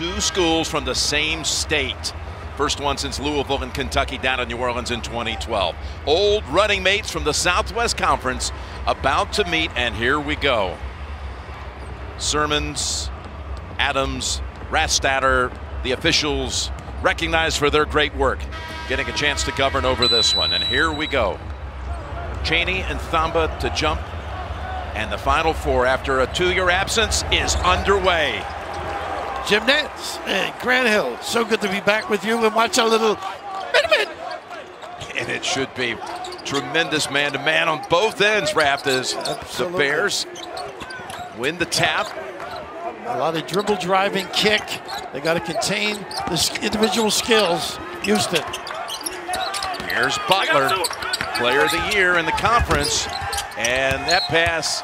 Two schools from the same state. First one since Louisville and Kentucky down in New Orleans in 2012. Old running mates from the Southwest Conference about to meet, and here we go. Sermons, Adams, Rastatter, the officials recognized for their great work, getting a chance to govern over this one. And here we go. Chaney and Thamba to jump. And the Final Four, after a two-year absence, is underway. Jim Nantz and Grant Hill, so good to be back with you and watch a little minute. And it should be tremendous man-to-man on both ends, Raft, as Absolutely. the Bears win the tap. A lot of dribble driving, kick. They got to contain the individual skills. Houston. Here's Butler, player of the year in the conference. And that pass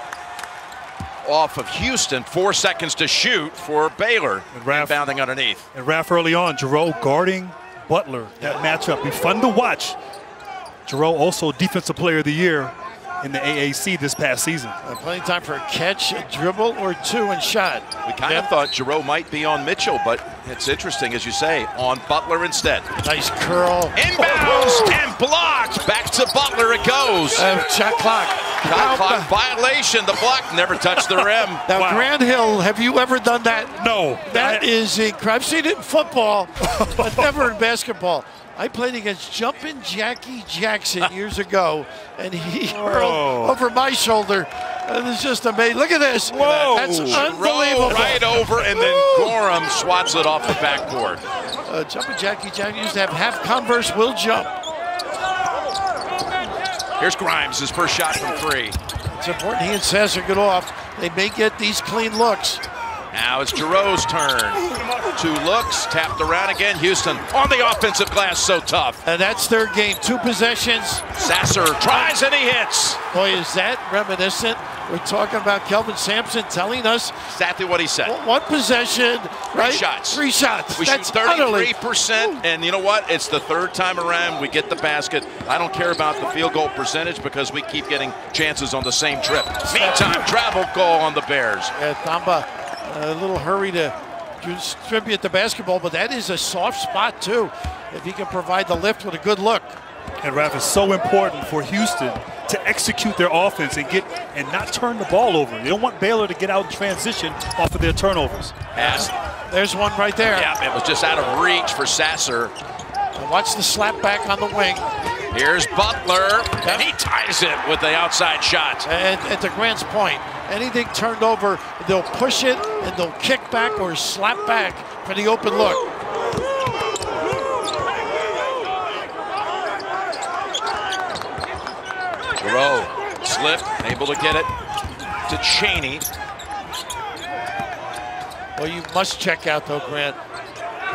off of Houston, four seconds to shoot for Baylor. And Raf- Bounding underneath. And Raf early on, Jarreau guarding Butler. That matchup be fun to watch. Jarreau also Defensive Player of the Year in the AAC this past season. Uh, plenty of time for a catch, a dribble, or two and shot. We kind of thought Jarreau might be on Mitchell, but it's interesting, as you say, on Butler instead. Nice curl. Inbounds and blocked. Back to Butler it goes. Uh, shot clock. Shot clock violation. The block never touched the rim. Now, Wow. Grant Hill, have you ever done that? No. That I- is incredible. I've seen it in football, but never in basketball. I played against Jumpin' Jackie Jackson years ago, and he hurled over my shoulder. It was just amazing. Look at this. Whoa. That's unbelievable. right over, and then Gorham swats it off the backboard. Uh, Jumpin' Jackie Jackson used to have half Converse will jump. Here's Grimes, his first shot from three. It's important he and Sasser get off. They may get these clean looks. Now it's Jarreau's turn. Two looks, tapped around again. Houston on the offensive glass, so tough. And that's their game. Two possessions. Sasser tries and he hits. Boy, is that reminiscent. We're talking about Kelvin Sampson telling us Exactly what he said. one possession, right? shots. Three shots. We That's shoot 33%, and you know what? It's the third time around we get the basket. I don't care about the field goal percentage because we keep getting chances on the same trip. Meantime, travel goal on the Bears. Yeah, Thamba, a little hurry to distribute the basketball, but that is a soft spot too. If he can provide the lift with a good look. And Raf is so important for Houston to execute their offense and get and not turn the ball over. They don't want Baylor to get out in transition off of their turnovers. Pass. There's one right there. Yeah, it was just out of reach for Sasser. And watch the slap back on the wing. Here's Butler, and he ties it with the outside shot. And, and to Grant's point, anything turned over, they'll push it and they'll kick back or slap back for the open look. Jarreau slipped, able to get it to Chaney. Well, you must check out though, Grant.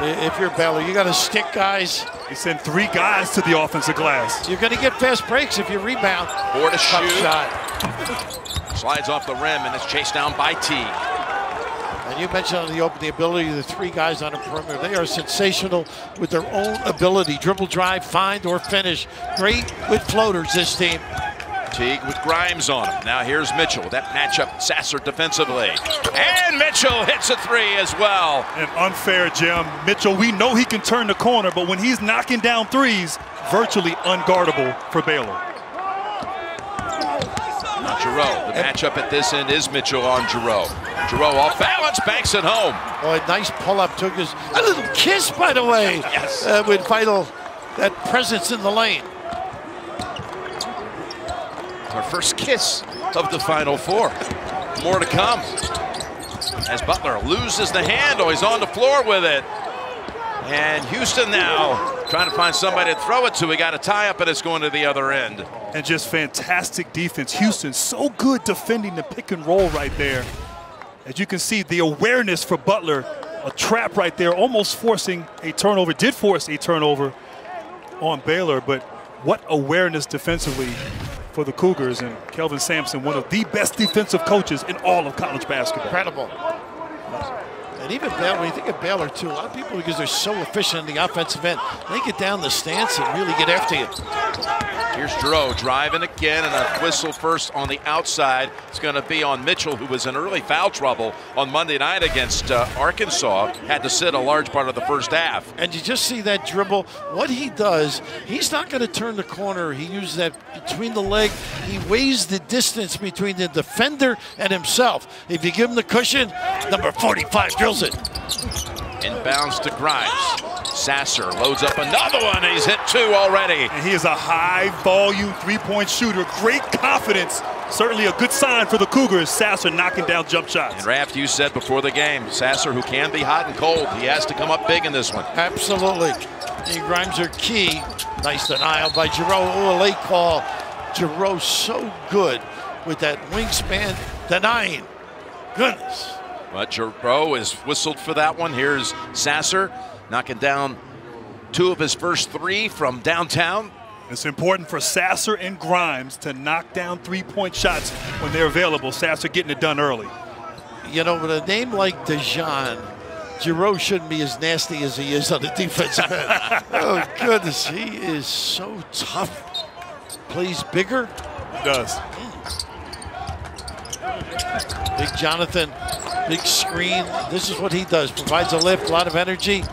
If you're Baylor, you got to stick guys. They send three guys to the offensive glass. You're going to get fast breaks if you rebound. Four to Tough shoot. shot. Slides off the rim and it's chased down by T. And you mentioned on the open the ability of the three guys on the perimeter. They are sensational with their own ability. Dribble, drive, find, or finish. Great with floaters, this team. Teague with Grimes on him. Now here's Mitchell. That matchup, Sasser defensively. And Mitchell hits a three as well. And unfair, Jim. Mitchell, we know he can turn the corner, but when he's knocking down threes, virtually unguardable for Baylor. Now Jarreau. The matchup at this end is Mitchell on Jarreau. Jarreau off balance, banks it home. Boy, nice pull up. Took his a little kiss, by the way. Yes. Uh, with vital that presence in the lane. Our first kiss of the Final Four. More to come. As Butler loses the handle, oh, he's on the floor with it. And Houston now trying to find somebody to throw it to. We got a tie up, and it's going to the other end. And just fantastic defense. Houston so good defending the pick and roll right there. As you can see, the awareness for Butler, a trap right there, almost forcing a turnover, did force a turnover on Baylor, but what awareness defensively for the Cougars and Kelvin Sampson, one of the best defensive coaches in all of college basketball. Incredible. And even Baylor, when you think of Baylor too, a lot of people because they're so efficient in the offensive end, they get down the stance and really get after you. Here's Drew driving again, and a whistle first on the outside. It's going to be on Mitchell, who was in early foul trouble on Monday night against uh, Arkansas. Had to sit a large part of the first half. And you just see that dribble. What he does, he's not going to turn the corner. He uses that between the leg. He weighs the distance between the defender and himself. If you give him the cushion, number 45 drills it. Inbounds to Grimes. Sasser loads up another one. He's hit two already. And he is a high volume three point shooter. Great confidence. Certainly a good sign for the Cougars. Sasser knocking down jump shots. And Raft, you said before the game, Sasser, who can be hot and cold, he has to come up big in this one. Absolutely. And Grimes are key. Nice denial by Jarreau. Oh, a late call. Jarreau so good with that wingspan denying. Goodness. But Jarreau is whistled for that one. Here's Sasser knocking down two of his first three from downtown. It's important for Sasser and Grimes to knock down three-point shots when they're available. Sasser getting it done early. You know, with a name like DeJon, Jarreau shouldn't be as nasty as he is on the defensive end. oh, goodness. He is so tough. Plays bigger. He does. Hmm. Big Jonathan, big screen. This is what he does. Provides a lift, a lot of energy.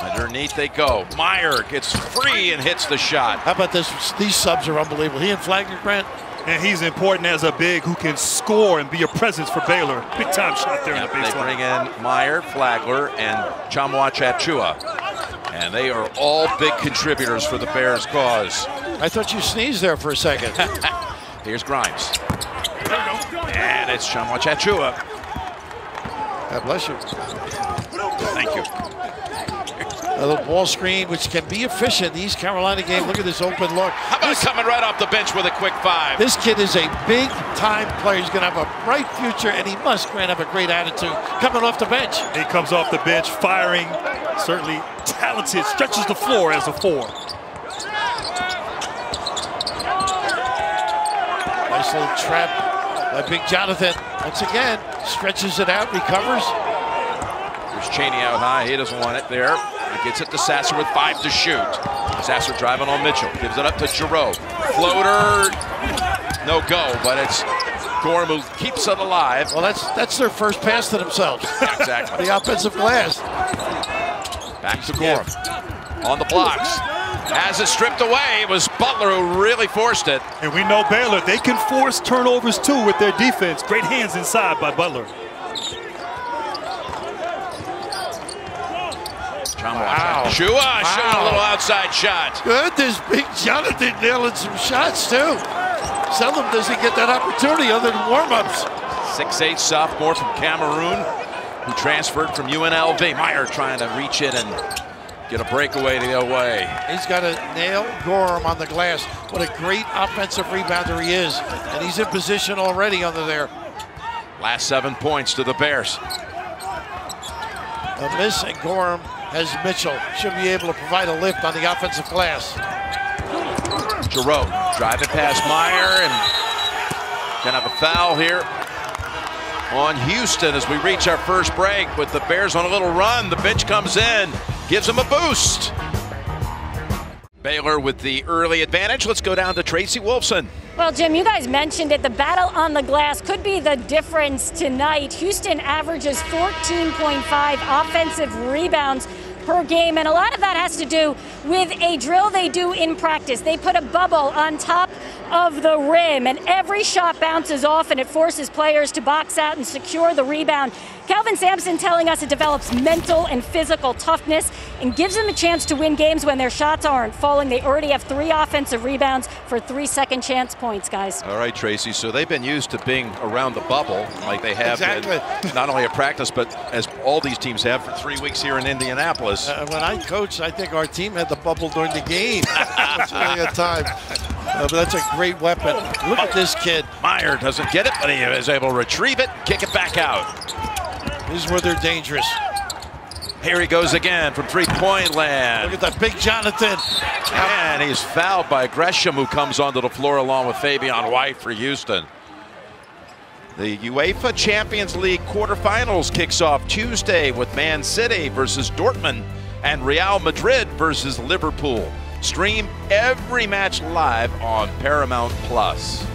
Underneath they go. Mayer gets free and hits the shot. How about this? These subs are unbelievable. He and Flagler Grant. And he's important as a big who can score and be a presence for Baylor. Big time shot there Yep, in the they baseline. bring in Mayer, Flagler, and Tchamwa Tchatchoua. And they are all big contributors for the Bears' cause. I thought you sneezed there for a second. Here's Grimes. And it's Tchamwa Tchatchoua. God bless you. Thank you. A little ball screen, which can be efficient. The East Carolina game. Look at this open look. How about This, coming right off the bench with a quick five? this kid is a big time player. He's going to have a bright future, and he must, Grant, have a great attitude coming off the bench. He comes off the bench firing. Certainly talented. Stretches the floor as a four. Nice little trap by Big Jonathan. Once again, stretches it out, recovers. There's Chaney out high. He doesn't want it there. He gets it to Sasser with five to shoot. Sasser driving on Mitchell. Gives it up to Jarreau. Floater. No go, but it's Gorham who keeps it alive. Well, that's that's their first pass to themselves. Exactly. the offensive glass. Back to Gorham. On the blocks. Has it stripped away. It was Butler who really forced it. And we know Baylor, they can force turnovers too with their defense. Great hands inside by Butler. Wow. Chua showing a little outside shot. Goodness, Big Jonathan nailing some shots too. Seldom does he get that opportunity other than warm-ups. 6'8 sophomore from Cameroon who transferred from UNLV. Mayer trying to reach in and get a breakaway the other way. He's got to nail Gorham on the glass. What a great offensive rebounder he is. And he's in position already under there. Last seven points to the Bears. A miss, and Gorham has Mitchell. Should be able to provide a lift on the offensive glass. Jarreau driving past Mayer and gonna have a foul here on Houston as we reach our first break with the Bears on a little run. The bench comes in, gives them a boost. Baylor with the early advantage. Let's go down to Tracy Wolfson. Well, Jim, you guys mentioned it. The battle on the glass could be the difference tonight. Houston averages 14.5 offensive rebounds per game, and a lot of that has to do with a drill they do in practice. They put a bubble on top of the rim, and every shot bounces off, and it forces players to box out and secure the rebound. Kelvin Sampson telling us it develops mental and physical toughness and gives them a chance to win games when their shots aren't falling. They already have three offensive rebounds for three second chance points, guys. All right, Tracy. So they've been used to being around the bubble like they have Exactly. been, not only at practice, but as all these teams have for three weeks here in Indianapolis. Uh, when I coached, I think our team had the bubble during the game. That's really a time. Uh, but that's a great weapon. Look at this kid. Mayer doesn't get it, but he is able to retrieve it, kick it back out. This is where they're dangerous. Here he goes again from three-point land. Look at that big Jonathan. And he's fouled by Gresham, who comes onto the floor along with Fabian White for Houston. The UEFA Champions League quarterfinals kicks off Tuesday with Man City versus Dortmund and Real Madrid versus Liverpool. Stream every match live on Paramount Plus.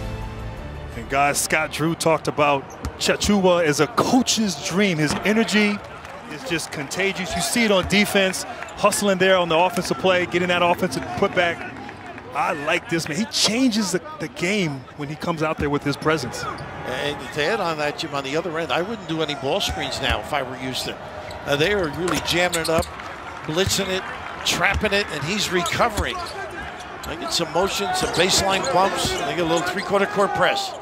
And guys, Scott Drew talked about Tchatchoua as a coach's dream. His energy is just contagious. You see it on defense, hustling there on the offensive play, getting that offensive putback. I like this man. He changes the, the game when he comes out there with his presence. And to add on that, Jim, on the other end, I wouldn't do any ball screens now if I were Houston. Uh, they are really jamming it up, blitzing it, trapping it, and he's recovering. They get some motion, some baseline bumps, and they get a little three-quarter court press.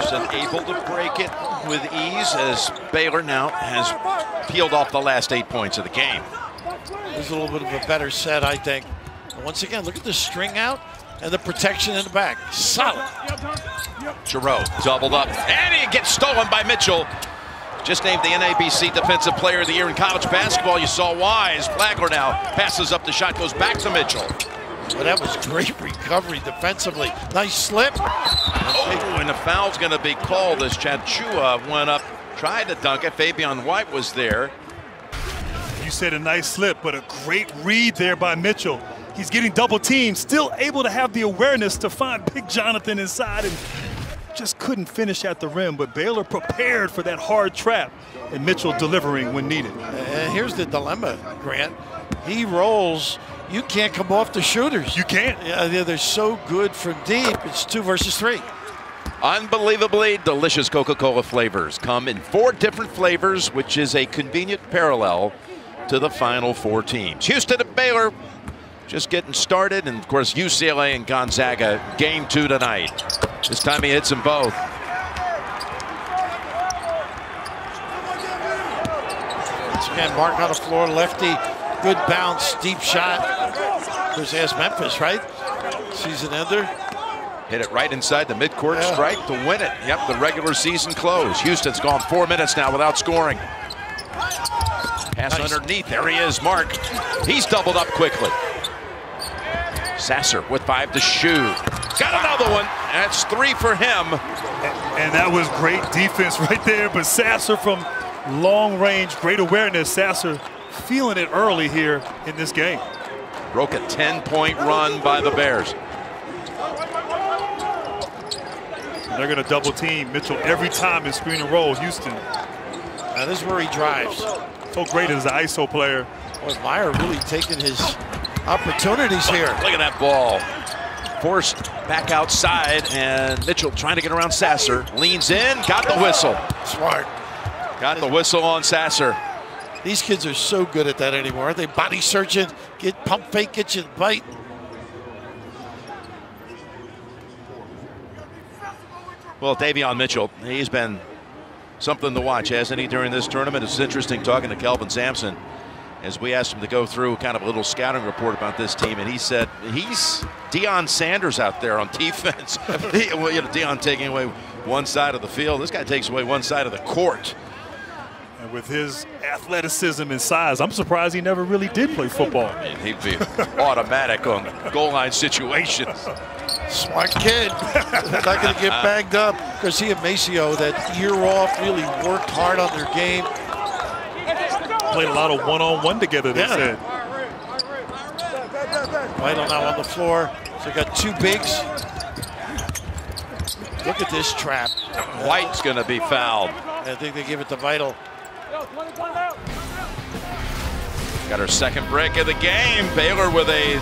Houston able to break it with ease as Baylor now has peeled off the last eight points of the game. There's a little bit of a better set, I think. And once again, look at the string out and the protection in the back. Solid. Jarreau doubled up, and he gets stolen by Mitchell. Just named the NABC Defensive Player of the Year in college basketball. You saw why as Flagler now passes up the shot, goes back to Mitchell. Well, that was great recovery defensively. Nice slip. Oh, and the foul's going to be called as Tchatchoua went up, tried to dunk it. Fabian White was there. You said a nice slip, but a great read there by Mitchell. He's getting double teamed, still able to have the awareness to find Big Jonathan inside and just couldn't finish at the rim. But Baylor prepared for that hard trap and Mitchell delivering when needed. And here's the dilemma, Grant. He rolls. You can't come off the shooters. You can't. Yeah, they're so good from deep. It's two versus three. Unbelievably delicious Coca-Cola flavors come in four different flavors, which is a convenient parallel to the final four teams. Houston and Baylor just getting started, and of course UCLA and Gonzaga game two tonight. This time he hits them both. Once again, Mark on the floor, lefty, good bounce, deep shot. There's ask Memphis, right? Season ender. Hit it right inside the midcourt yeah. strike to win it. Yep, the regular season close. Houston's gone four minutes now without scoring. Pass nice. underneath. There he is, Mark. He's doubled up quickly. Sasser with five to shoot. Got another one. That's three for him. And that was great defense right there. But Sasser from long range, great awareness. Sasser feeling it early here in this game. Broke a 10 point run by the Bears. They're going to double team Mitchell every time in screen and roll. Houston. Now this is where he drives. So great as an ISO player. Boy, Mayer really taking his opportunities here. Look at that ball. Forced back outside, and Mitchell trying to get around Sasser. Leans in, got the whistle. Smart. Got the whistle on Sasser. These kids are so good at that anymore. Aren't they body searching, get pump fake, get you bite. Well, Davion Mitchell, he's been something to watch, hasn't he, during this tournament? It's interesting talking to Kelvin Sampson as we asked him to go through kind of a little scouting report about this team, and he said he's Deion Sanders out there on defense. well, you know, Deion taking away one side of the field. This guy takes away one side of the court. And with his athleticism and size, I'm surprised he never really did play football. I mean, he'd be automatic on goal line situations. Smart kid. Not going to get bagged up. Because he and MaCio that year off really worked hard on their game. Played a lot of one-on-one -on -one together, they yeah. said. Vital now on the floor. So got two bigs. Look at this trap. White's going to be fouled. I think they give it to Vital. Got her second break of the game. Baylor with a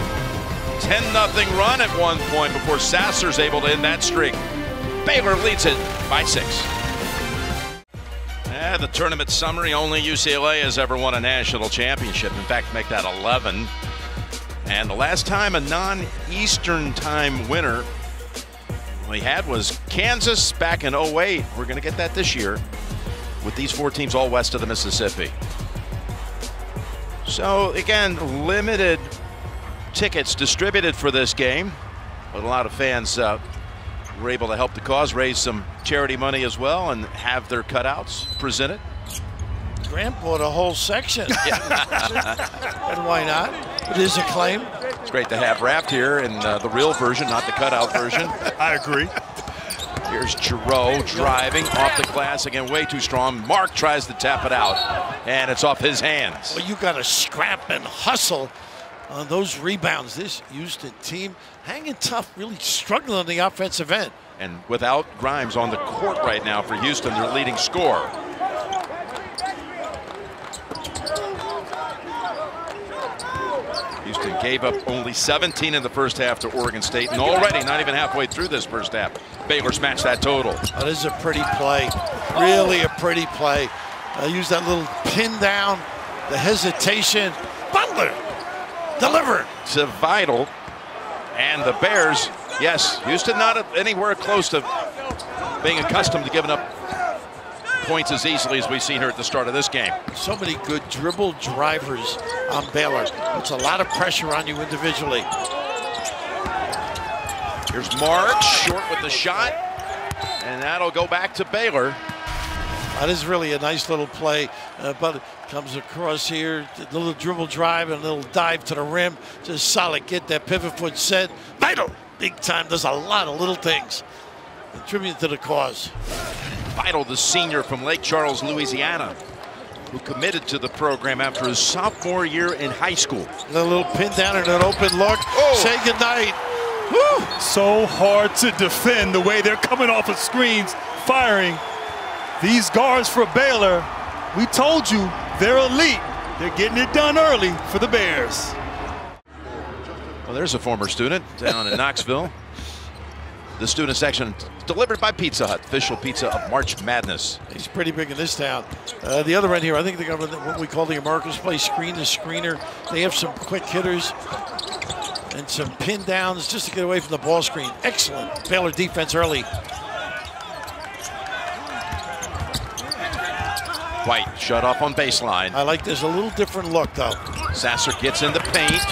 10-0 run at one point before Sasser's able to end that streak. Baylor leads it by six. And the tournament summary, only UCLA has ever won a national championship. In fact, make that 11. And the last time a non-Eastern time winner we had was Kansas back in 08. We're going to get that this year with these four teams all west of the Mississippi. So, again, limited tickets distributed for this game, but a lot of fans uh, were able to help the cause, raise some charity money as well, and have their cutouts presented. Grant bought a whole section. and why not? It is a claim. It's great to have wrapped here in uh, the real version, not the cutout version. I agree. Here's Jarreau driving off the glass again, way too strong. Mark tries to tap it out, and it's off his hands. Well, you got to scrap and hustle on those rebounds. This Houston team hanging tough, really struggling on the offensive end. And without Grimes on the court right now for Houston, their leading scorer. Houston gave up only 17 in the first half to Oregon State, and already not even halfway through this first half, Baylor smashed that total. Oh, this is a pretty play, really a pretty play. I use that little pin down, the hesitation. Butler delivered to Vital, and the Bears. Yes, Houston not anywhere close to being accustomed to giving up points as easily as we've seen her at the start of this game. So many good dribble drivers on Baylor. It's a lot of pressure on you individually. Here's Mark, short with the shot, and that'll go back to Baylor. That is really a nice little play, uh, but comes across here, a little dribble drive and a little dive to the rim. Just solid, get that pivot foot set. Vital, big time, does a lot of little things. Contribute to the cause. Vital, the senior from Lake Charles, Louisiana, who committed to the program after his sophomore year in high school. A little pin down and an open look. Oh. Say goodnight. Woo. So hard to defend the way they're coming off of screens, firing. These guards for Baylor, we told you, they're elite. They're getting it done early for the Bears. Well, there's a former student down in Knoxville the student section delivered by Pizza Hut, official pizza of March Madness. He's pretty big in this town. Uh, the other end here, I think they got what we call the Americans play screen the screener. They have some quick hitters and some pin downs just to get away from the ball screen. Excellent Baylor defense early. White shut off on baseline. I like this a little different look though. Sasser gets in the paint.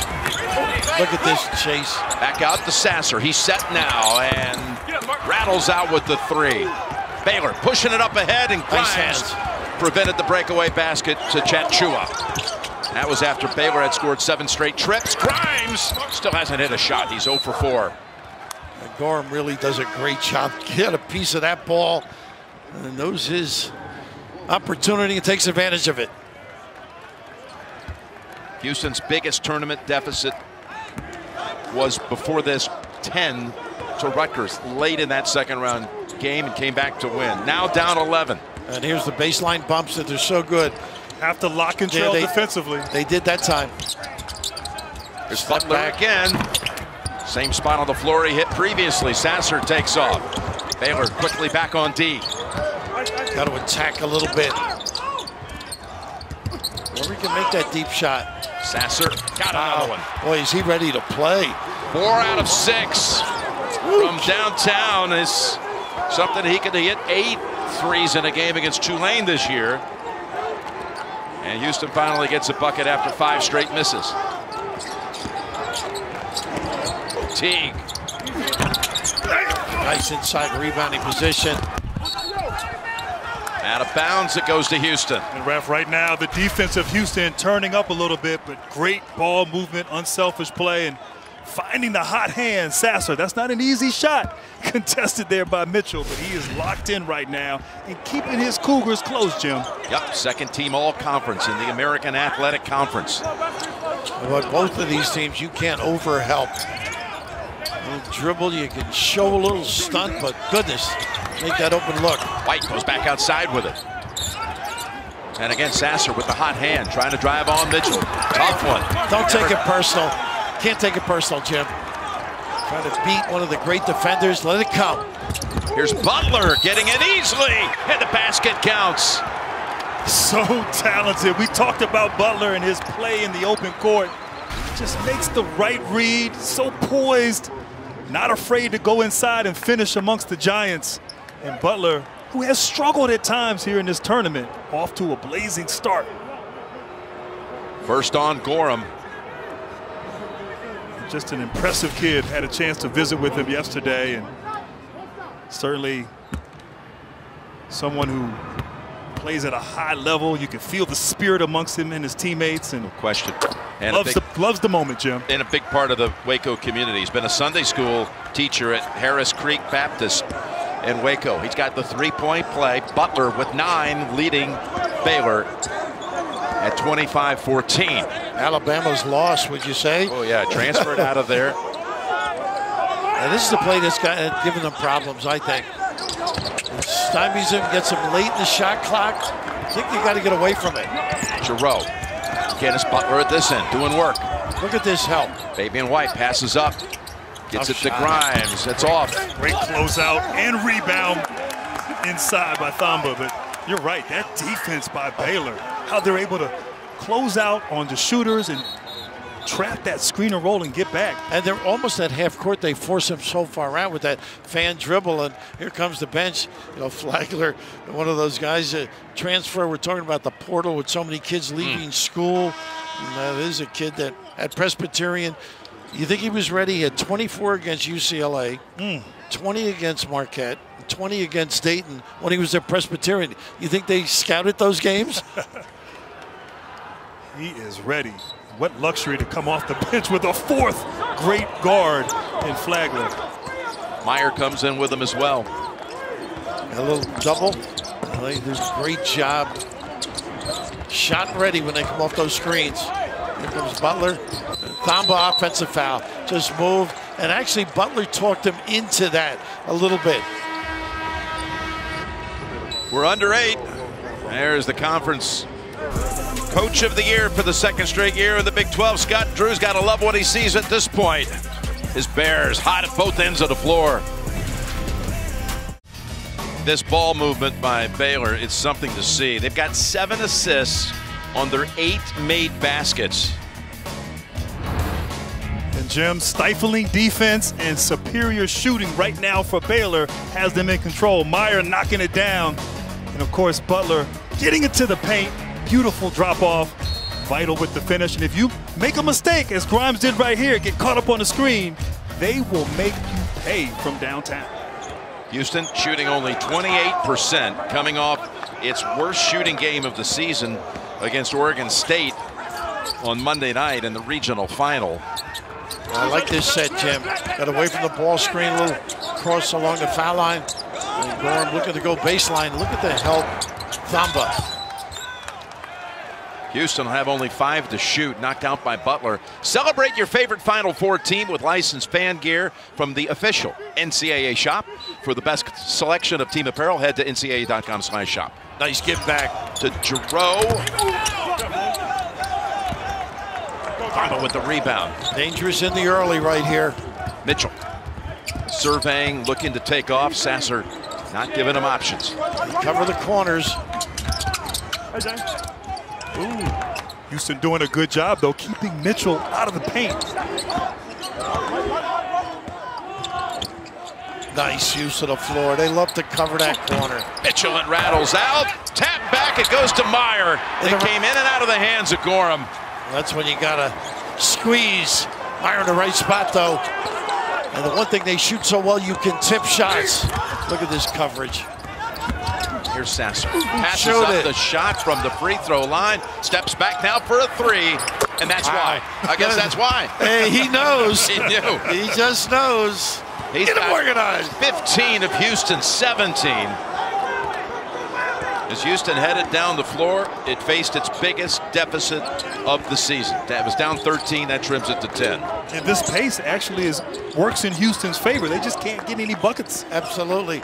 Look at this chase. Back out to Sasser. He's set now and rattles out with the three. Baylor pushing it up ahead and Grimes prevented the breakaway basket to Tchatchoua. That was after Baylor had scored seven straight trips. Grimes still hasn't hit a shot. He's 0 for 4. Gorham really does a great job. Get a piece of that ball and knows his opportunity and takes advantage of it. Houston's biggest tournament deficit was before this 10 to Rutgers late in that second round game and came back to win. Now down 11. And here's the baseline bumps that they're so good. Have to lock and trail yeah, they, defensively. They did that time. Here's Butler back. again. Same spot on the floor he hit previously. Sasser takes off. Baylor quickly back on D. Got to attack a little bit. Whoever can make that deep shot. Sasser got another one. Boy, is he ready to play. Four out of six from downtown is something he could hit eight threes in a game against Tulane this year. And Houston finally gets a bucket after five straight misses. Teague. Nice inside rebounding position. Out of bounds, it goes to Houston. And ref, right now, the defense of Houston turning up a little bit, but great ball movement, unselfish play, and finding the hot hand, Sasser. That's not an easy shot. Contested there by Mitchell, but he is locked in right now and keeping his Cougars close, Jim. Yep, second team all-conference in the American Athletic Conference. But both of these teams, you can't overhelp. A dribble, you can show a little stunt, but goodness, Make that open look. White goes back outside with it. And again, Sasser with the hot hand, trying to drive on Mitchell. Tough one. Don't take it personal. Can't take it personal, Jim. Trying to beat one of the great defenders. Let it come. Here's Butler getting it easily. And the basket counts. So talented. We talked about Butler and his play in the open court. Just makes the right read. So poised. Not afraid to go inside and finish amongst the Giants. And Butler, who has struggled at times here in this tournament, off to a blazing start. First on Gorham. Just an impressive kid. Had a chance to visit with him yesterday and certainly someone who plays at a high level. You can feel the spirit amongst him and his teammates. And no question. And loves, big, the, loves the moment, Jim. And a big part of the Waco community. He's been a Sunday school teacher at Harris Creek Baptist in Waco. He's got the three-point play. Butler with nine, leading Baylor at 25-14. Alabama's lost, would you say? Oh yeah, transferred out of there. And this is the play that's got, uh, given them problems, I think. Stymies him, gets him late in the shot clock. I think you got to get away from it. Jarreau. Dennis Butler at this end, doing work. Look at this help. Fabian White passes up. Gets Tough it to shot. Grimes. It's off. Great closeout and rebound inside by Thamba. But you're right, that defense by Baylor, how they're able to close out on the shooters and trap that screen and roll and get back. And they're almost at half court. They force him so far out with that fan dribble. And here comes the bench. You know, Flagler, one of those guys that transfer. We're talking about the portal with so many kids leaving school. And, uh, this is a kid that at Presbyterian, you think he was ready? He had 24 against UCLA, 20 against Marquette, 20 against Dayton when he was at Presbyterian. You think they scouted those games? He is ready. What luxury to come off the bench with a fourth great guard in Flagler. Mayer comes in with him as well. A little double. They do a great job. Shot ready when they come off those screens. Here comes Butler. Thamba offensive foul. Just move. And actually, Butler talked him into that a little bit. We're under eight. There's the conference coach of the year for the second straight year in the Big 12. Scott Drew's got to love what he sees at this point. His Bears hot at both ends of the floor. This ball movement by Baylor, it's something to see. They've got seven assists on their eight made baskets. And Jim, stifling defense and superior shooting right now for Baylor has them in control. Mayer knocking it down. And of course, Butler getting it to the paint. Beautiful drop off. Vital with the finish. And if you make a mistake, as Grimes did right here, get caught up on the screen, they will make you pay from downtown. Houston shooting only 28%, coming off its worst shooting game of the season against Oregon State on Monday night in the regional final. I like this set, Jim. Got away from the ball screen, a little cross along the foul line. And Gorham looking to go baseline. Look at the help. Thamba. Houston will have only five to shoot, knocked out by Butler. Celebrate your favorite Final Four team with licensed fan gear from the official NCAA shop. For the best selection of team apparel, head to ncaa.com slash shop. Nice give back. To Jarreau. With the rebound. Dangerous in the early right here. Mitchell surveying, looking to take off. Sasser not giving him options. Cover the corners. Houston doing a good job, though, keeping Mitchell out of the paint. Nice use of the floor. They love to cover that corner. Mitchell it rattles out. Tap back. It goes to Mayer. It came in and out of the hands of Gorham. That's when you gotta squeeze. Mayer in the right spot though. And the one thing they shoot so well, you can tip shots. Look at this coverage. Here's Sasser. Passes showed up it. the shot from the free throw line. Steps back now for a three. And that's why. I guess that's why. Hey, he knows. He knew. He just knows. He's Get him organized. 15 of Houston, 17. As Houston headed down the floor, it faced its biggest deficit of the season. That was down 13. That trims it to 10. And this pace actually is works in Houston's favor. They just can't get any buckets. Absolutely.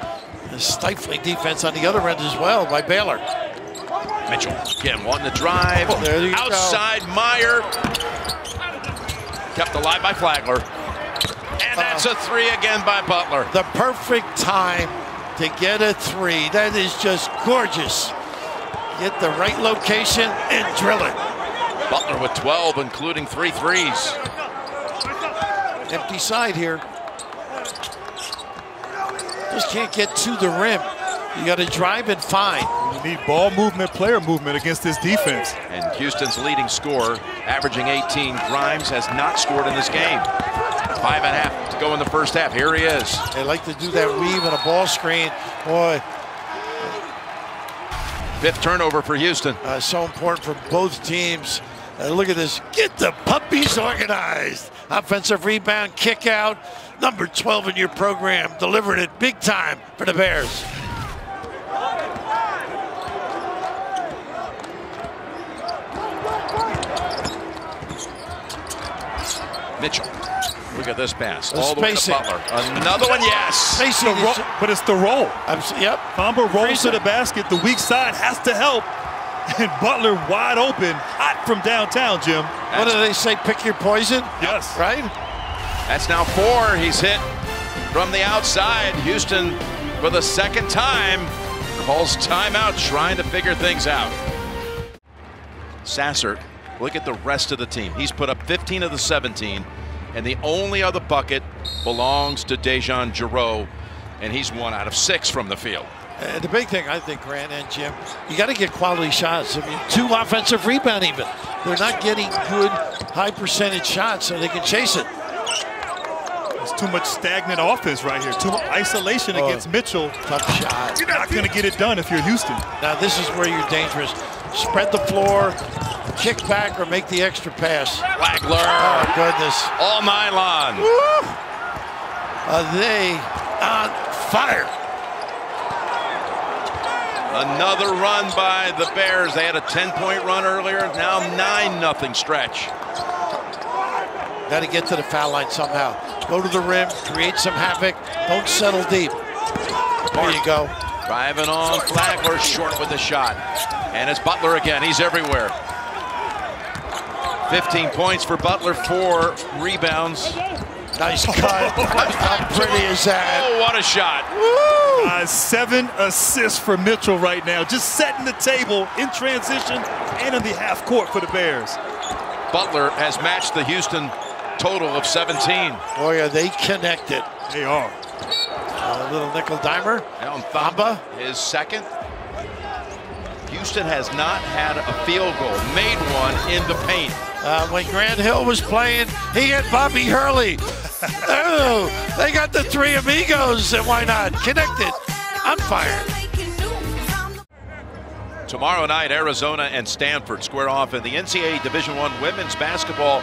A stifling defense on the other end as well by Baylor. Mitchell again wanting to drive. Oh, there you go. Outside Mayer. Kept alive by Flagler. And uh, that's a three again by Butler. The perfect time to get a three. That is just gorgeous. Get the right location and drill it. Butler with 12, including three threes. Empty side here. Just can't get to the rim. You got to drive and find. You need ball movement, player movement against this defense. And Houston's leading scorer, averaging 18, Grimes, has not scored in this game. Five and a half to go in the first half. Here he is. They like to do that weave and a ball screen. Boy, Fifth turnover for Houston. uh, so important for both teams. Uh, look at this. Get the puppies organized. Offensive rebound, kick out. Number 12 in your program, delivering it big time for the Bears. Mitchell. Look at this pass. The All the way to. Butler. Another one, yes. Spacing The ro- but it's the roll. I'm, s- yep. Thamba rolls Freezer. to the basket. The weak side has to help. And Butler wide open, hot from downtown, Jim. What do they say? Pick your poison? Yes. Right? That's now four. He's hit from the outside. Houston, for the second time, calls timeout, trying to figure things out. Sasser, look at the rest of the team. He's put up 15 of the 17, and the only other bucket belongs to DeJon Jarreau, and he's one out of six from the field. Uh, the big thing, I think, Grant and Jim, you got to get quality shots. I mean, two offensive rebound even. They're not getting good high percentage shots, so they can chase it. There's too much stagnant offense right here. Too much isolation Oh. against Mitchell. Tough shot. You're not going to get it done if you're Houston. Now this is where you're dangerous. Spread the floor, kick back, or make the extra pass. Flagler, Oh goodness, all nylon. are uh, they on fire? Another run by the Bears. They had a 10-point run earlier. Now 9-0 stretch. Got to get to the foul line somehow. Go to the rim, create some havoc. Don't settle deep. There you go. Driving on Flagler, short with the shot. And it's Butler again. He's everywhere. 15 points for Butler, four rebounds. Nice cut. How pretty is that? Oh, what a shot. Uh, seven assists for Mitchell right now. Just setting the table in transition and in the half court for the Bears. Butler has matched the Houston total of 17. Boy, are they connected. They are. A little nickel dimer. Now Thamba, his second. Houston has not had a field goal, made one in the paint. Uh, when Grant Hill was playing, he had Bobby Hurley. oh, they got the three amigos, and why not? Connected. I'm fired. Tomorrow night, Arizona and Stanford square off in the NCAA Division One Women's Basketball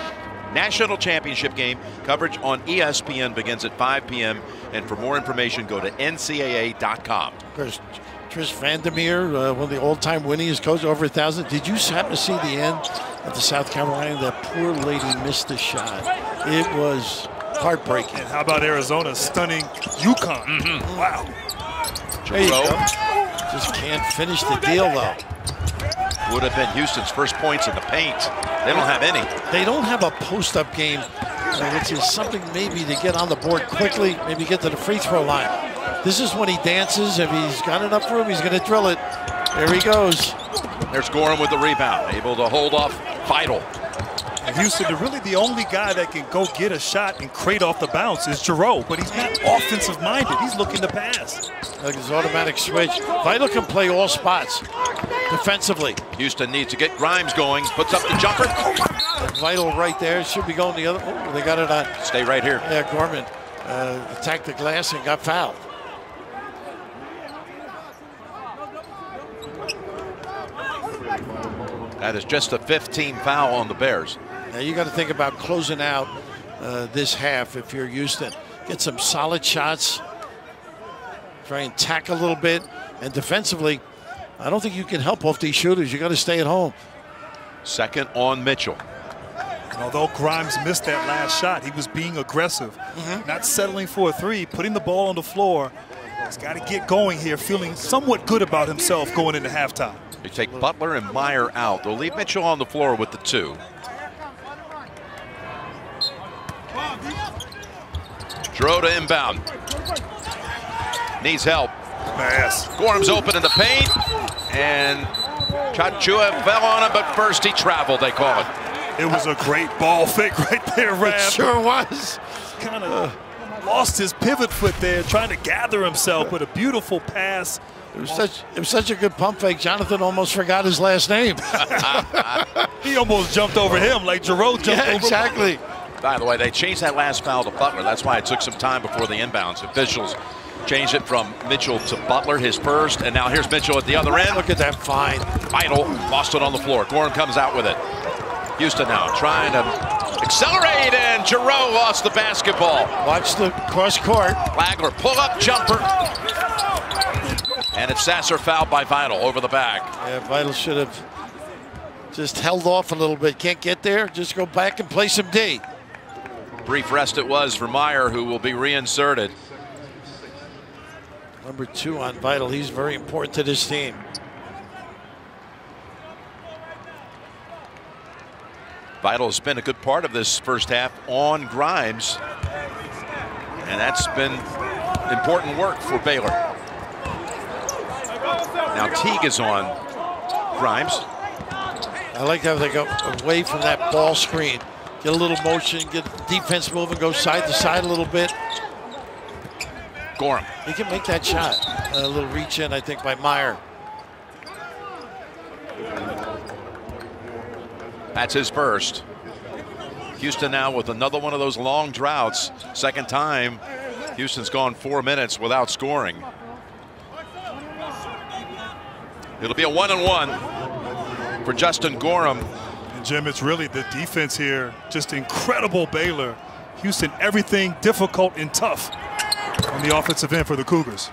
National Championship game. Coverage on E ESPN begins at 5 p.m. And for more information, go to ncaa.com. Of course, Trish VanDerveer, uh, one of the all-time winningest coaches, over a thousand. Did you happen to see the end of the South Carolina? That poor lady missed a shot. It was heartbreaking. And how about Arizona stunning UConn? Wow. There you go. Just can't finish the deal, though. Would have been Houston's first points in the paint. They don't have any. They don't have a post-up game, which is something maybe to get on the board quickly, maybe get to the free throw line. This is when he dances. If he's got enough room, he's going to drill it. There he goes. There's Gorham with the rebound, able to hold off Vital. And Houston, the- really the only guy that can go get a shot and crate off the bounce is Jarreau, but he's not offensive minded. He's looking to pass. Like his automatic switch. Vital can play all spots defensively. Houston needs to get Grimes going, puts up the jumper. Vital right there. Should be going the other. Oh, they got it on. Stay right here. Yeah, Gorham uh, attacked the glass and got fouled. That is just a 15 foul on the Bears. Now you got to think about closing out uh, this half if you're Houston. Get some solid shots. Try and tack a little bit. And defensively, I don't think you can help off these shooters. You got to stay at home. Second on Mitchell. And although Grimes missed that last shot, he was being aggressive, mm-hmm. not settling for a three, putting the ball on the floor. He's got to get going here, feeling somewhat good about himself going into halftime. They take Butler and Mayer out. They'll leave Mitchell on the floor with the two. Drew to inbound. Needs help. Pass. Gorham's open in the paint. And Tchatchoua fell on him, but first he traveled, they call it. It was a great ball fake right there, It sure was. Kind of lost his pivot foot there, trying to gather himself with a beautiful pass. It was such it was such a good pump fake. Jonathan almost forgot his last name. He almost jumped over him like Jarreau jumped yeah, over. exactly. By the way, they changed that last foul to Butler. That's why it took some time before the inbounds. Officials changed it from Mitchell to Butler, his first, and now here's Mitchell at the other end. Look at that fine. Vital lost it on the floor. Gorham comes out with it. Houston now trying to accelerate, and Jarreau lost the basketball. Watch the cross court. Flagler pull up jumper. And it's Sasser fouled by Vital over the back. Yeah, Vital should have just held off a little bit. Can't get there. Just go back and play some D. Brief rest it was for Mayer, who will be reinserted. Number two on Vital. He's very important to this team. Vital has been a good part of this first half on Grimes. And that's been important work for Baylor. Now Teague is on Grimes. I like how they go away from that ball screen. Get a little motion, get defense moving, go side to side a little bit. Gorham. He can make that shot. A little reach in, I think, by Mayer. That's his first. Houston now with another one of those long droughts. Second time Houston's gone four minutes without scoring. It'll be a one and one for Justin Gorham. And Jim, it's really the defense here. Just incredible Baylor. Houston, everything difficult and tough on the offensive end for the Cougars.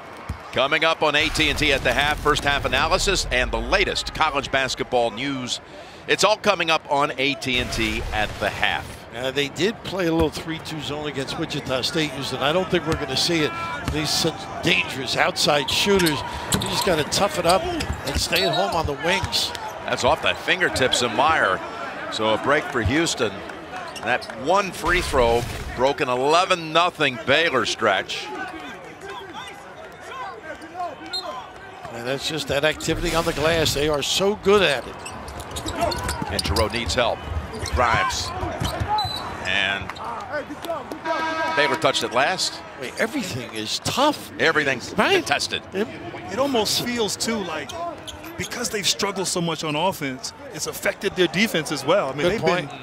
Coming up on AT&T at the half, first half analysis and the latest college basketball news. It's all coming up on AT&T at the half. Uh, they did play a little 3-2 zone against Wichita State, Houston. I don't think we're going to see it. These such dangerous outside shooters. You just got to tough it up and stay at home on the wings. That's off the fingertips of Mayer. So a break for Houston. That one free throw broke an 11-0 Baylor stretch. And that's just that activity on the glass. They are so good at it. And Jarreau needs help. Grimes. And Baylor touched it last. Wait, everything is tough. Everything's Right. contested. It- It almost feels too like because they've struggled so much on offense, it's affected their defense as well. I mean, Good they've point. been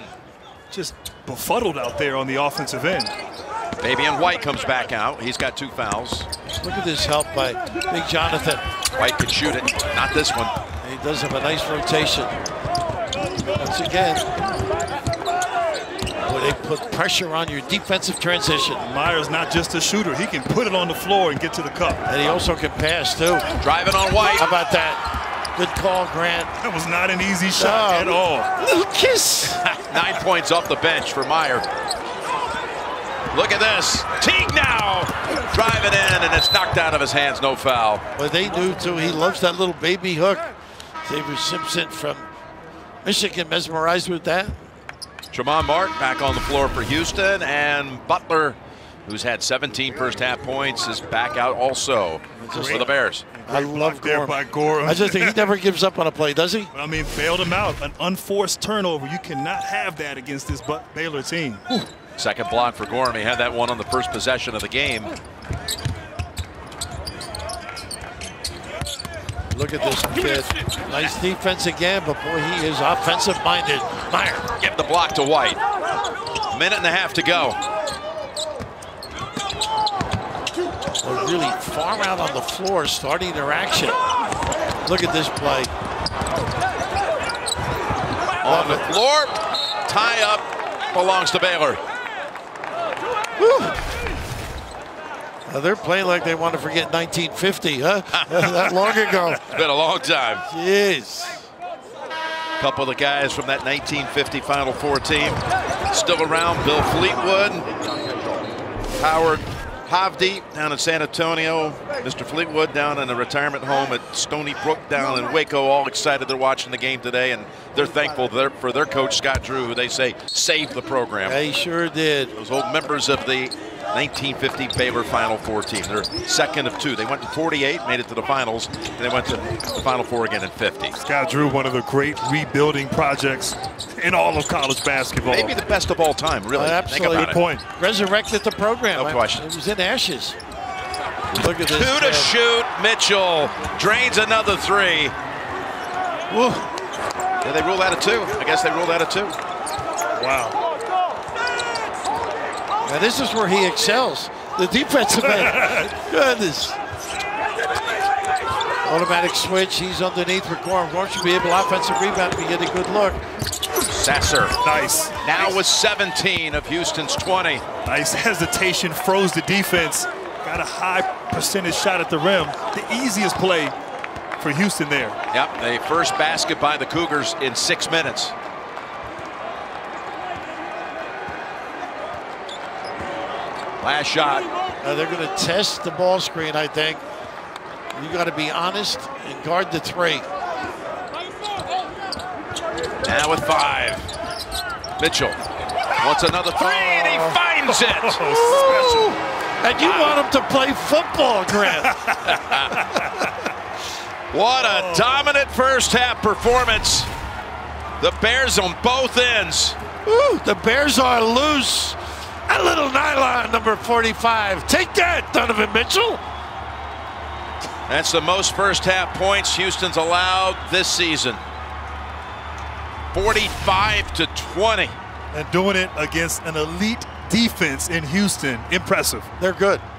just befuddled out there on the offensive end. Fabian White comes back out. He's got two fouls. Look at this help by Big Jonathan. White can shoot it. Not this one. He does have a nice rotation. Once again, boy, they put pressure on your defensive transition. Mayer's not just a shooter. He can put it on the floor and get to the cup. And he also can pass, too. Driving on White. How about that? Good call, Grant. That was not an easy shot at all. Little kiss. Nine points off the bench for Mayer. Look at this. Teague now driving in, and it's knocked out of his hands. No foul. But they do, too, he loves that little baby hook. Xavier Simpson from Michigan mesmerized with that. Tramon Mark back on the floor for Houston, and Butler, who's had 17 first half points, is back out also just for the Bears. I love there Gorham. by Gorham. I just think he never gives up on a play, does he? I mean, bailed him out. An unforced turnover. You cannot have that against this Baylor team. Second block for Gorham. He had that one on the first possession of the game. Look at this kid. Nice defense again, but boy, he is offensive minded. Mayer. Give the block to White. Minute and a half to go. They're really far out on the floor starting their action. Look at this play. On the floor, tie up belongs to Baylor. They're playing like they want to forget 1950, huh? that long ago. It's been a long time. Jeez. A couple of the guys from that 1950 Final Four team still around. Bill Fleetwood, Howard Havdi down in San Antonio, Mr. Fleetwood down in the retirement home at Stony Brook down in Waco. All excited they're watching the game today, and they're thankful for their, for their coach Scott Drew, who they say saved the program. They sure did. Those old members of the 1950 Baylor Final Four team. They're second of two. They went to 48, made it to the finals, and they went to the Final Four again in 50. Scott Drew, one of the great rebuilding projects in all of college basketball. Maybe the best of all time, really. Uh, Think absolutely. about Good it. point. Resurrected the program. No question. It was in ashes. Look at this. Two to kid. shoot. Mitchell drains another three. Woo. Yeah, they ruled out of two. I guess they ruled out of two. Wow. Now this is where he excels. The defensive end. Goodness. Automatic switch. He's underneath for Gorham. Gorham should be able to offensive rebound if he get a good look. Sasser Nice. now with 17 of Houston's 20. Nice hesitation, froze the defense. Got a high percentage shot at the rim. The easiest play for Houston there. Yep, the first basket by the Cougars in six minutes. Last shot. Uh, they're going to test the ball screen, I think. You got to be honest and guard the three. Now with five. Mitchell wants another three, and he finds it. Oh, And you want him to play football, Grant. What a dominant first half performance. The Bears on both ends. Ooh, the Bears are loose. A little nylon, number 45. Take that, Donovan Mitchell. That's the most first half points Houston's allowed this season. 45 to 20. and doing it against an elite defense in Houston. Impressive. They're good.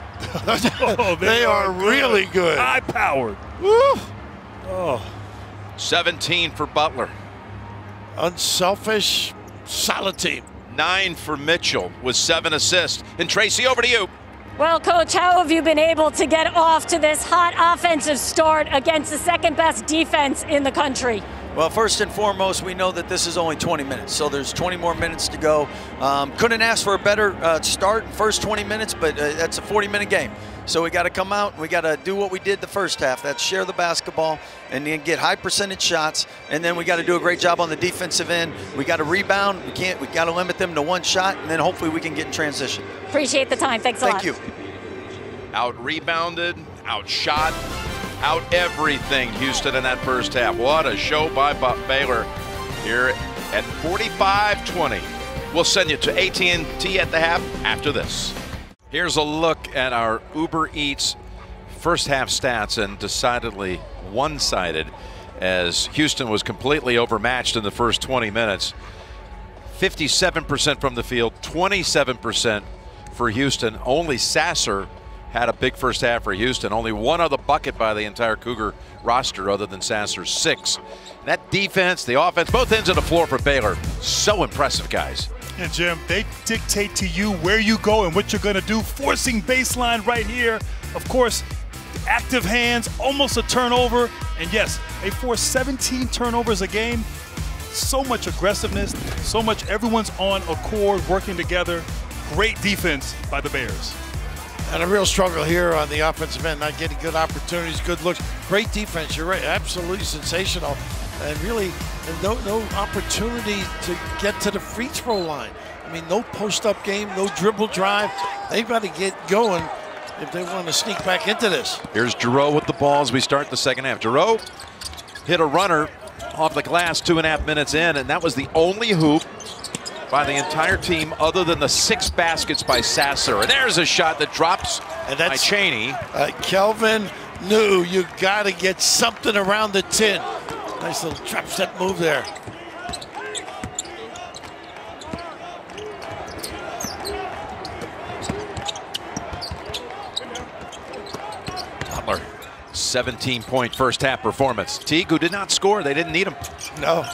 Oh, they, are, really good. High powered. Woo. 17 for Butler. Unselfish, solid team. Nine for Mitchell with seven assists. And Tracy, over to you. Well, Coach, how have you been able to get off to this hot offensive start against the second best defense in the country? Well, first and foremost, we know that this is only 20 minutes, so there's 20 more minutes to go. Um, couldn't ask for a better uh, start, first 20 minutes, but uh, that's a 40-minute game. So we got to come out, we got to do what we did the first half. That's share the basketball and then get high percentage shots, and then we got to do a great job on the defensive end. We got to rebound. We can't. We got to limit them to one shot, and then hopefully we can get in transition. Appreciate the time. Thanks a lot. Thank you. Out rebounded, outshot, out everything Houston in that first half. What a show by Buck Baylor here at 45-20. We'll send you to AT&T at the half after this. Here's a look at our Uber Eats first half stats and decidedly one-sided as Houston was completely overmatched in the first 20 minutes. 57% from the field, 27% for Houston. Only Sasser had a big first half for Houston. Only one other bucket by the entire Cougar roster other than Sasser's six. That defense, the offense, both ends of the floor for Baylor. So impressive, guys. And Jim, they dictate to you where you go and what you're going to do. Forcing baseline right here. Of course, active hands, almost a turnover. And yes, they force 17 turnovers a game. So much aggressiveness, so much everyone's on accord, working together. Great defense by the Bears. And a real struggle here on the offensive end, not getting good opportunities, good looks. Great defense, you're right, absolutely sensational. And really, no, no opportunity to get to the free throw line. I mean, no post up game, no dribble drive. They've got to get going if they want to sneak back into this. Here's Jarreau with the ball as we start the second half. Jarreau hit a runner off the glass two and a half minutes in, and that was the only hoop by the entire team other than the six baskets by Sasser. And there's a shot that drops And by that's Chaney. uh, Kelvin knew you got to get something around the tin. Nice little trap step move there. Butler, 17 point first half performance. Teague, who did not score, they didn't need him. No,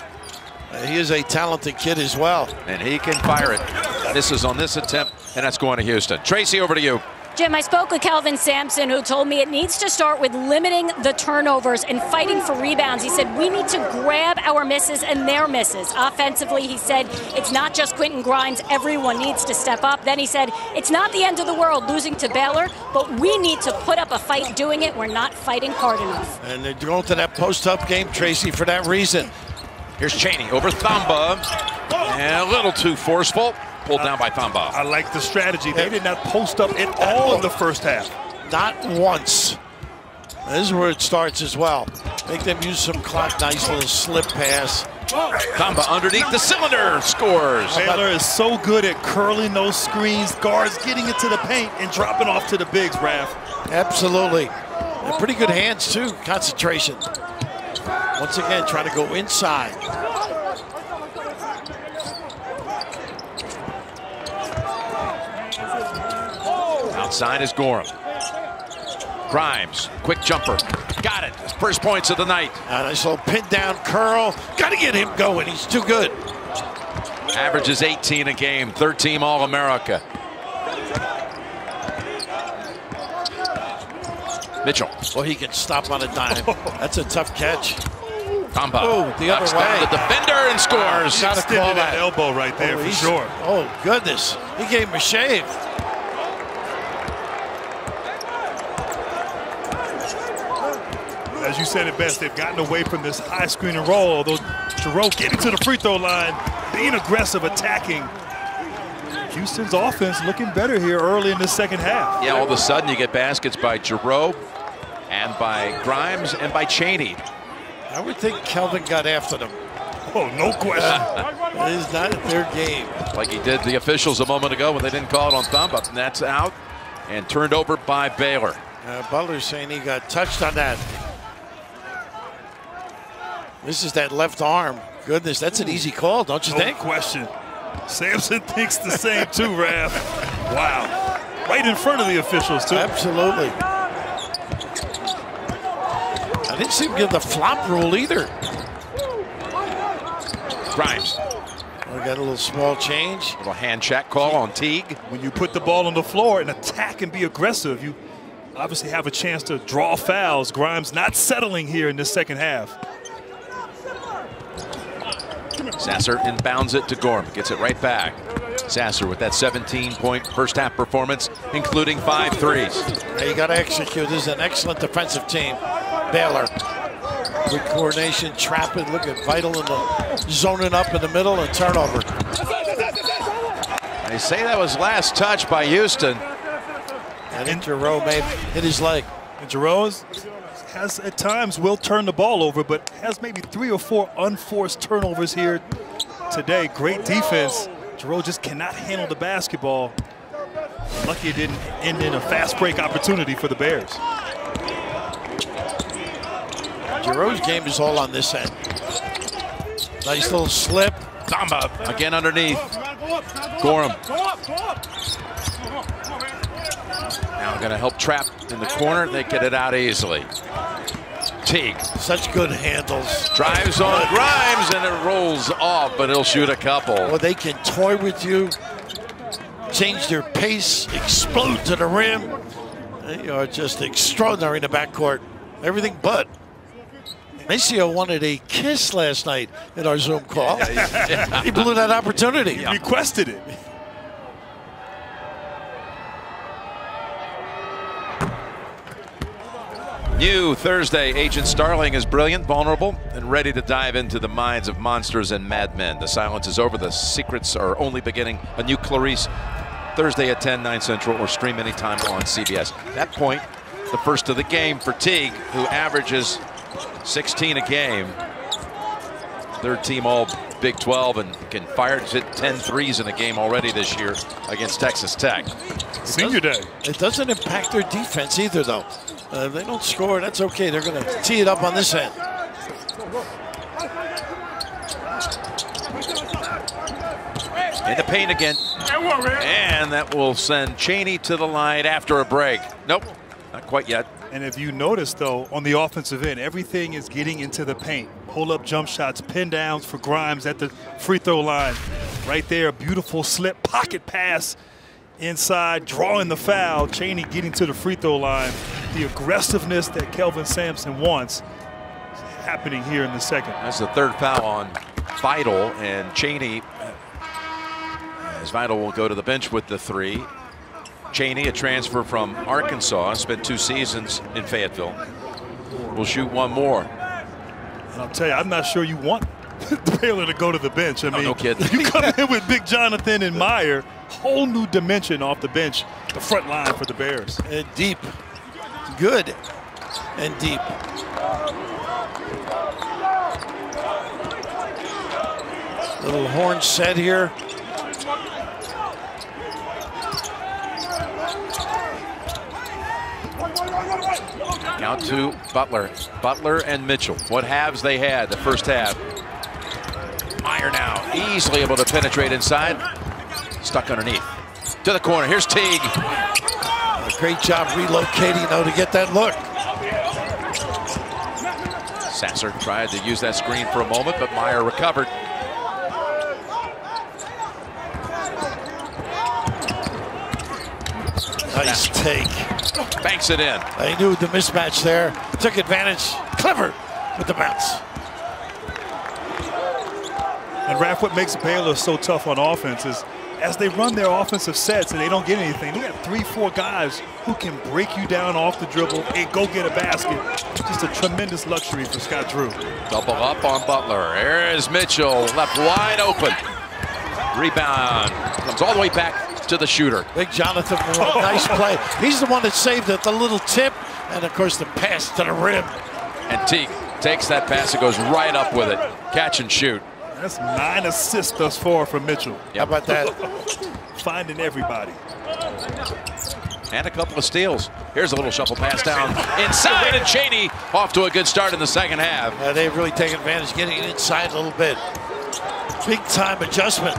he is a talented kid as well. And he can fire it. This is on this attempt, and that's going to Houston. Tracy, over to you. Jim, I spoke with Kelvin Sampson, who told me it needs to start with limiting the turnovers and fighting for rebounds. He said, We need to grab our misses and their misses. Offensively, he said, It's not just Quentin Grimes, everyone needs to step up. Then he said, It's not the end of the world losing to Baylor, but we need to put up a fight doing it. We're not fighting hard enough. And they're going to that post-up game, Tracy, for that reason. Here's Chaney over Thamba. And a little too forceful. Pulled down by Thamba. I like the strategy. They did not post up at all in the first half. Not once. This is where it starts as well. Make them use some clock. Nice little slip pass. Thamba underneath the cylinder scores. Baylor is so good at curling those screens, guards getting into the paint and dropping off to the bigs, Raph. Absolutely. And pretty good hands, too. Concentration. Once again, trying to go inside. Outside is Gorham. Grimes, quick jumper. Got it. First points of the night. A nice little pin down curl. Got to get him going. He's too good. Averages 18 a game, third team All America. Mitchell. Well, he can stop on a dime. That's a tough catch. Thamba. Oh, the other knocks down way. the defender and scores. Gotta Extended call that that. elbow right there Oh, for sure. Oh, goodness. He gave him a shave. As you said it best, they've gotten away from this high screen and roll, although Jarreau getting to the free throw line, being aggressive, attacking. Houston's offense looking better here early in the second half. Yeah, all of a sudden you get baskets by Jarreau and by Grimes and by Chaney. I would think Kelvin got after them. Oh, no question. It is not their game. like he did the officials a moment ago when they didn't call it on Thamba. And that's out and turned over by Baylor. Uh, Butler's saying he got touched on that. This is that left arm. Goodness, that's an easy call, don't you think? No think? question. Sampson thinks the same too, Raph. Wow. Right in front of the officials, too. Absolutely. I didn't seem to give the flop rule either. Grimes, We got a little small change. little hand check call on Teague. When you put the ball on the floor and attack and be aggressive, you obviously have a chance to draw fouls. Grimes not settling here in the second half. Sasser inbounds it to Gorham, gets it right back. Sasser with that 17-point first half performance, including five threes. Now you got to execute. This is an excellent defensive team. Baylor. Good coordination, trapping, look at Vital in the zoning up in the middle and turnover. They say that was last touch by Houston. And Intero may hit his leg. And Jarreau has at times will turn the ball over, but has maybe three or four unforced turnovers here today. Great defense. Jarreau just cannot handle the basketball. Lucky it didn't end in a fast break opportunity for the Bears. Jarreau's game is all on this end. Nice little slip. Thamba again underneath. Gorham. Now going to help trap in the corner. They get it out easily. Teague Such good handles. drives on Grimes and it rolls off, but he'll shoot a couple. Well, they can toy with you, change their pace, explode to the rim. They are just extraordinary in the backcourt. Everything but. MaCio wanted a kiss last night in our Zoom call. he blew that opportunity. He requested it. New Thursday, Agent Starling is brilliant, vulnerable, and ready to dive into the minds of monsters and madmen. The silence is over. The secrets are only beginning. A new Clarice Thursday at 10, 9 Central, or stream anytime on CBS. At That point, the first of the game for Teague, who averages 16 a game. Third team all Big 12 and can fire hit 10 threes in a game already this year against Texas Tech. Senior day. It doesn't impact their defense either, though. Uh, if they don't score, that's okay. They're going to tee it up on this end. In the paint again. And that will send Chaney to the line after a break. Nope, not quite yet. And if you notice, though, on the offensive end, everything is getting into the paint. Pull up jump shots, pin downs for Grimes at the free throw line. Right there, beautiful slip, pocket pass inside, drawing the foul. Chaney getting to the free throw line. The aggressiveness that Kelvin Sampson wants happening here in the second. That's the third foul on Vital and Chaney. As Vital will go to the bench with the three. Chaney, a transfer from Arkansas, spent two seasons in Fayetteville. We'll shoot one more. And I'll tell you, I'm not sure you want Baylor to go to the bench. I mean, no kidding. you come in with Big Jonathan and Mayer, whole new dimension off the bench, the front line for the Bears. And deep. Good and deep. Little horn set here. Now to Butler. Butler and Mitchell. What halves they had the first half. Mayer now easily able to penetrate inside. Stuck underneath. To the corner. Here's Teague. A great job relocating, though, to get that look. Sasser tried to use that screen for a moment, but Mayer recovered. Nice take. Banks it in. They knew the mismatch there. Took advantage. Clever with the bounce. And Raph, what makes Baylor so tough on offense is as they run their offensive sets and they don't get anything, they got three, four guys who can break you down off the dribble and go get a basket. Just a tremendous luxury for Scott Drew. Double up on Butler. Here is Mitchell, left wide open. Rebound. Comes all the way back to the shooter. Big Jonathan Moore, oh. nice play. He's the one that saved it, the little tip, and of course the pass to the rim. And Teague takes that pass and goes right up with it. Catch and shoot. That's nine assists thus far from Mitchell. How about that? Finding everybody. And a couple of steals. Here's a little shuffle pass down inside, and Chaney off to a good start in the second half. Yeah, they've really taken advantage, getting it inside a little bit. Big time adjustment.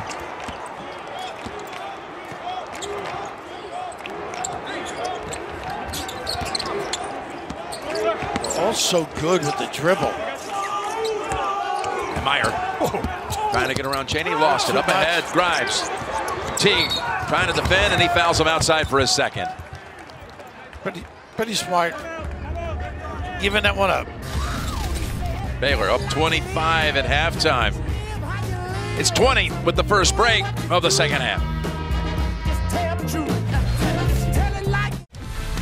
Also good with the dribble. And Mayer trying to get around Chaney, lost it. Up ahead, Grimes. Teague trying to defend, and he fouls him outside for his second. Pretty, pretty smart. Giving that one up. Baylor up 25 at halftime. It's 20 with the first break of the second half.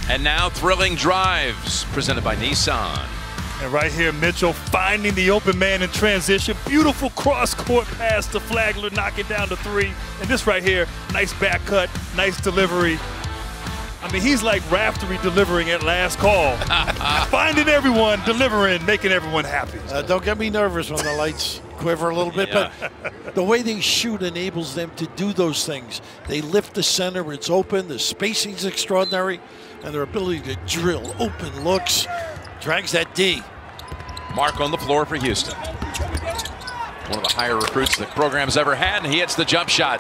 And now thrilling drives presented by Nissan. And right here, Mitchell finding the open man in transition. Beautiful cross-court pass to Flagler, knocking down the three. And this right here, nice back cut, nice delivery. I mean, he's like Raftery delivering at last call. Finding everyone, delivering, making everyone happy. Uh, don't get me nervous when the lights quiver a little bit, Yeah. but the way they shoot enables them to do those things. They lift the center, it's open, the spacing's extraordinary, and their ability to drill open looks drags that D. Mark on the floor for Houston. One of the higher recruits the program's ever had, and he hits the jump shot.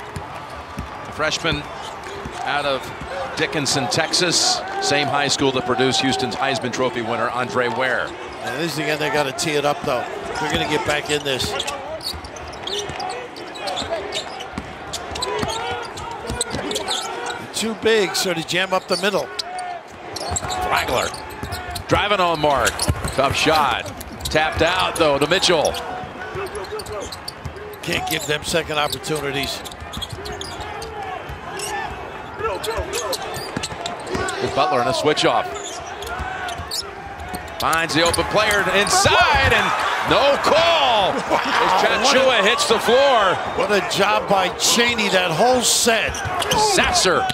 Freshman out of Dickinson, Texas, same high school that produced Houston's Heisman Trophy winner Andre Ware. And this again, they got to tee it up though. They're going to get back in this. Too big, so to jam up the middle. Flagler driving on Mark. Tough shot. Tapped out though to Mitchell. Can't give them second opportunities. With Butler in a switch off. Finds the open player inside and no call. As Tchatchoua hits the floor. What a job by Chaney that whole set. Sasser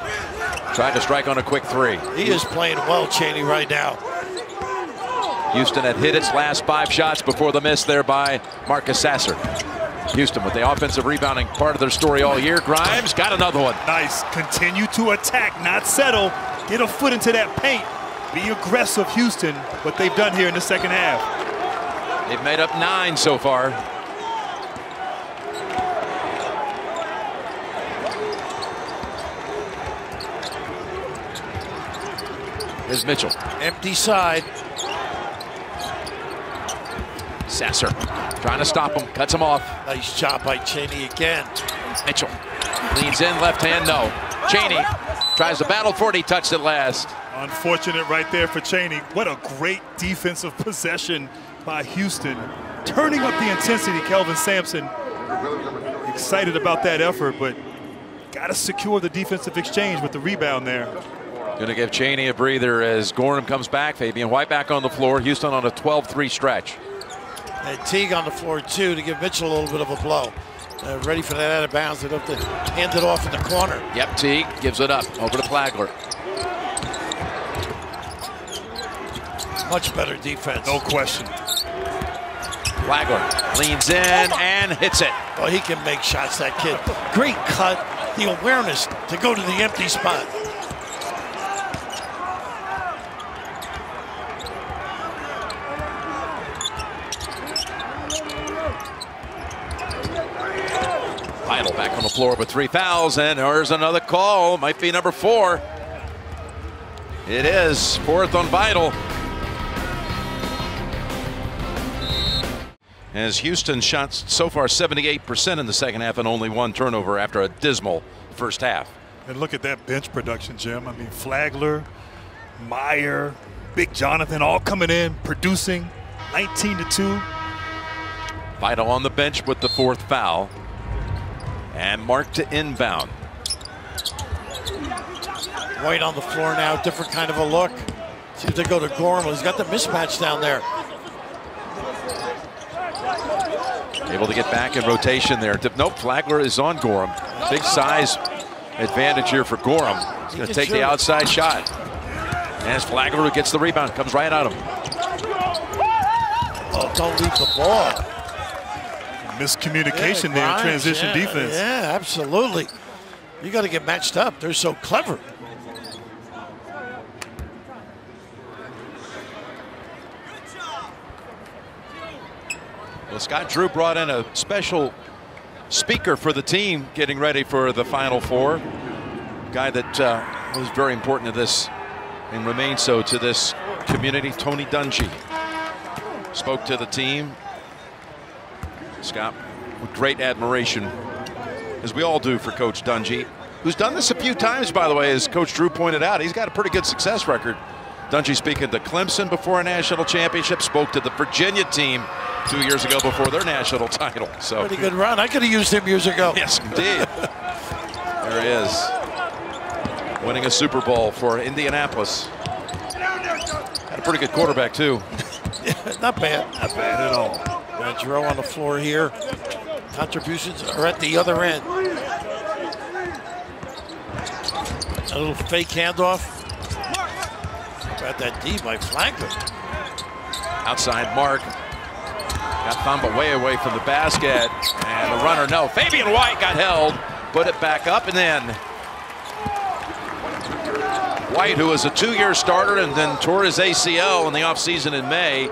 tried to strike on a quick three. He is playing well, Chaney, right now. Houston had hit its last five shots before the miss there by Marcus Sasser. Houston with the offensive rebounding part of their story all year. Grimes got another one. Nice. Continue to attack, not settle. Get a foot into that paint. Be aggressive, Houston, what they've done here in the second half. They've made up nine so far. Here's Mitchell. Empty side. Sasser trying to stop him, cuts him off. Nice job by Chaney again. Mitchell leans in, left hand, no. Chaney tries to battle for it, he touched it last. Unfortunate right there for Chaney. What a great defensive possession by Houston. Turning up the intensity, Kelvin Sampson. Excited about that effort, but got to secure the defensive exchange with the rebound there. Going to give Chaney a breather as Gorham comes back. Fabian White back on the floor. Houston on a 12-3 stretch. And Teague on the floor, too, to give Mitchell a little bit of a blow. Uh, ready for that out of bounds. They have to hand it off in the corner. Yep, Teague gives it up over to Flagler. Much better defense. No question. Flagler leans in and hits it. Oh, he can make shots, that kid. Great cut. The awareness to go to the empty spot. Vital back on the floor with three fouls, and there's another call. Might be number four. It is fourth on Vital. As Houston shot so far 78% in the second half and only one turnover after a dismal first half. And look at that bench production, Jim. I mean, Flagler, Mayer, Big Jonathan all coming in, producing 19 to 2. Vital on the bench with the fourth foul. And Mark to inbound. White on the floor now, different kind of a look. See if they go to Gorham. He's got the mismatch down there. Able to get back in rotation there. Nope, Flagler is on Gorham. Big size advantage here for Gorham. He's going to take the outside shot. And as Flagler gets the rebound, comes right at him. Oh, don't leave the ball. Miscommunication yeah, there, transition yeah, defense. Yeah, absolutely. You got to get matched up. They're so clever. Well, Scott Drew brought in a special speaker for the team getting ready for the Final Four. Guy that uh, was very important to this and remains so to this community, Tony Dungy. Spoke to the team. Scott, with great admiration, as we all do for Coach Dungy, who's done this a few times, by the way, as Coach Drew pointed out. He's got a pretty good success record. Dungy speaking to Clemson before a national championship, spoke to the Virginia team two years ago before their national title. So pretty good run. I could have used him years ago. Yes, indeed. there he is, winning a Super Bowl for Indianapolis. Had a pretty good quarterback too. not bad. Not bad at all. Got on the floor here. Contributions are at the other end. A little fake handoff. Got that D by Flagler. Outside mark. Got Thamba way away from the basket. And the runner, no. Fabian White got held. Put it back up and then White, who was a two-year starter and then tore his ACL in the offseason in May,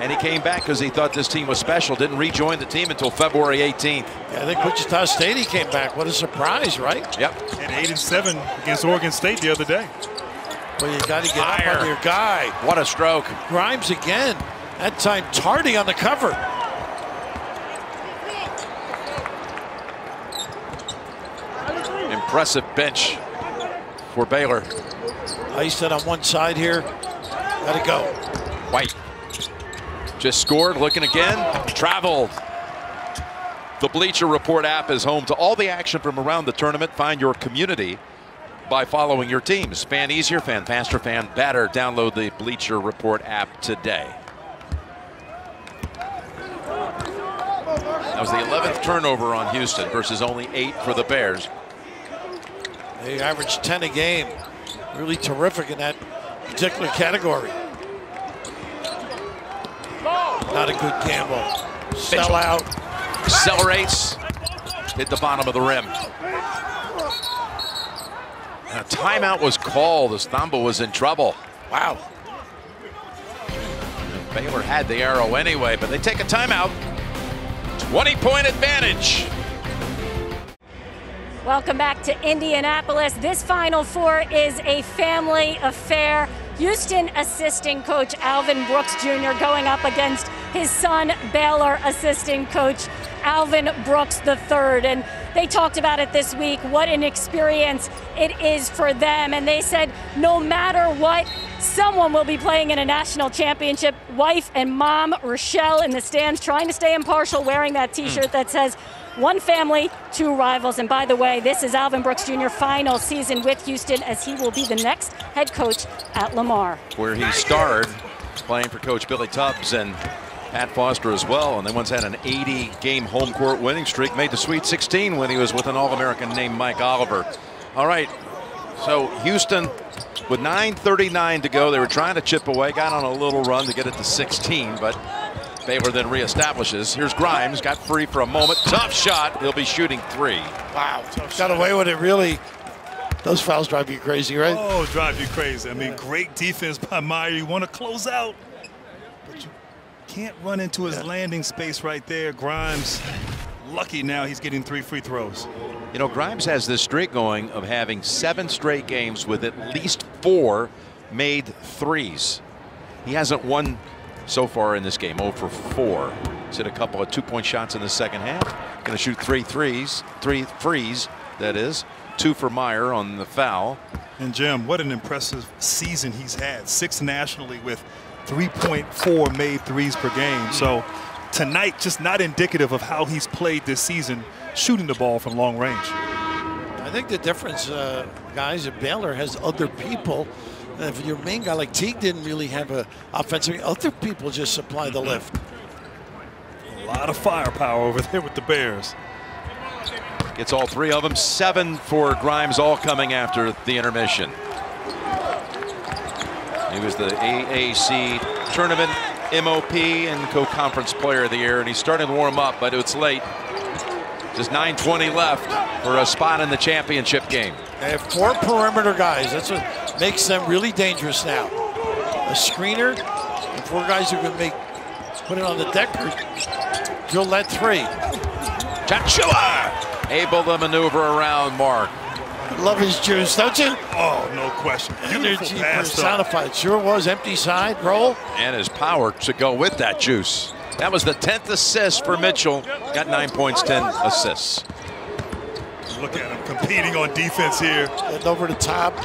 and he came back because he thought this team was special. Didn't rejoin the team until February 18th. Yeah, I think Wichita State he came back. What a surprise, right? Yep. And eight and seven against Oregon State the other day. Well, you got to get Fire. up on your guy. What a stroke. Grimes again. That time Tardy on the cover. Impressive bench for Baylor. Iced on one side here. Got to go. White just scored, looking again, traveled. The Bleacher Report app is home to all the action from around the tournament. Find your community by following your teams. Fan easier, fan faster, fan better. Download the Bleacher Report app today. That was the 11th turnover on Houston versus only eight for the Bears. They averaged 10 a game. Really terrific in that particular category. Not a good gamble. Sell out. Accelerates. Hit the bottom of the rim. A timeout was called as Thamba was in trouble. Wow. Baylor had the arrow anyway, but they take a timeout. 20 point advantage. Welcome back to Indianapolis. This Final Four is a family affair. Houston assistant coach Alvin Brooks Jr. going up against his son, Baylor assistant coach Alvin Brooks III. And they talked about it this week, what an experience it is for them. And they said no matter what, someone will be playing in a national championship. Wife and mom, Rochelle, in the stands, trying to stay impartial, wearing that t shirt mm. that says, one family, two rivals. And by the way, this is Alvin Brooks Jr. final season with Houston as he will be the next head coach at Lamar. Where he starred playing for Coach Billy Tubbs and Pat Foster as well, and they once had an 80 game home court winning streak, made the Sweet 16 when he was with an All American named Mike Oliver. All right, so Houston with 9.39 to go, they were trying to chip away, got on a little run to get it to 16, but Baylor then reestablishes. Here's Grimes, got free for a moment. Tough shot. He'll be shooting three. Wow, got away with it really. Those fouls drive you crazy, right? Oh, drive you crazy. I mean, great defense by Mayer. You want to close out but you can't run into his landing space right there. Grimes, lucky now he's getting three free throws. You know, Grimes has this streak going of having seven straight games with at least four made threes. He hasn't won so far in this game, 0 for 4. He's hit a couple of two-point shots in the second half. Going to shoot three threes, three frees, that is. two for Mayer on the foul. And Jim, what an impressive season he's had. Six nationally with 3.4 made threes per game. So tonight, just not indicative of how he's played this season, shooting the ball from long range. I think the difference, uh, guys, at Baylor has other people. If your main guy like Teague didn't really have a offensive, other people just supply the mm-hmm. lift. A lot of firepower over there with the Bears. Gets all three of them. Seven for Grimes, all coming after the intermission. He was the AAC tournament MOP and co-conference player of the year, and he's starting to warm up, but it's late. Just 9.20 left for a spot in the championship game. They have four perimeter guys. That's what makes them really dangerous now. A screener and four guys who can make put it on the deck or drill that three. Tchatchoua able to maneuver around Mark. Love his juice, don't you? Oh, no question. Beautiful Energy pass, though. personified. Sure was. Empty side roll. And his power to go with that juice. That was the 10th assist for Mitchell. Got nine points, 10 assists. Look at him competing on defense here. And over the top.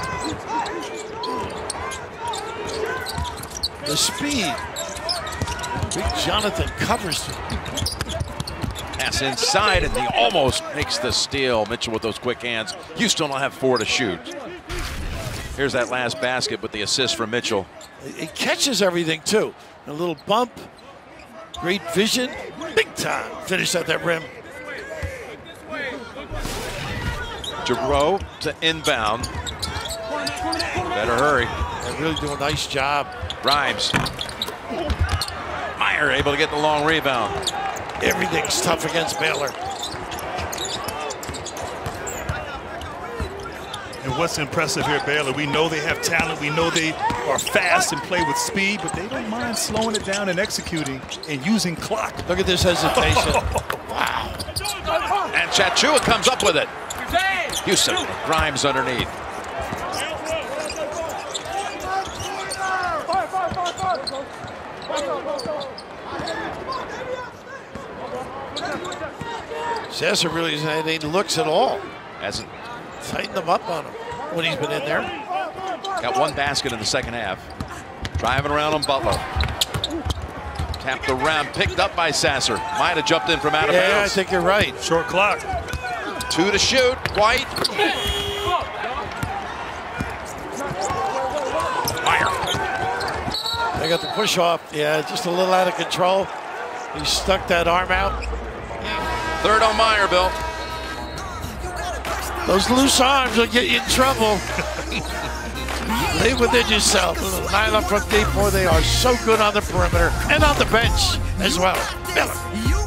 The speed. Big Jonathan covers. him. Pass inside, and he almost makes the steal. Mitchell with those quick hands. Houston will have four to shoot. Here's that last basket with the assist from Mitchell. He catches everything too. A little bump. Great vision. Big time. Finish at that rim. Jarreau to inbound. Better hurry. They really do a nice job. Rhymes. Mayer able to get the long rebound. Everything's tough against Baylor. And what's impressive here at Baylor, we know they have talent. We know they are fast and play with speed, but they don't mind slowing it down and executing and using clock. Look at this hesitation. wow. And Tchatchoua comes up with it. Houston, Grimes underneath. Sasser really hasn't had any looks at all. Hasn't tightened them up on him when he's been in there. Got one basket in the second half. Driving around on Butler. Tapped around, picked up by Sasser. Might have jumped in from out of yeah, bounds. I think you're right. Short clock. Two to shoot. White. Mayer. They got the push off. Yeah, just a little out of control. He stuck that arm out. Third on Mayer, Bill. Those loose arms will get you in trouble. Live within yourself. Nine from deep, boy, they are so good on the perimeter and on the bench as well. Miller.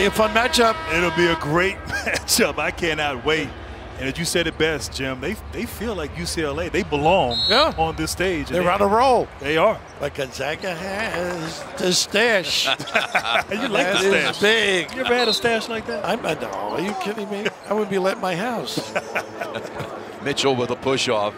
Be a fun matchup. It'll be a great matchup. I cannot wait. And as you said it best, Jim, they they feel like UCLA. They belong yeah. on this stage. They're on a roll. They are. But Gonzaga has the stash. you like that the stash. Is big. You ever had a stash like that? I'm no. Are you kidding me? I would be let my house. Mitchell with a push off.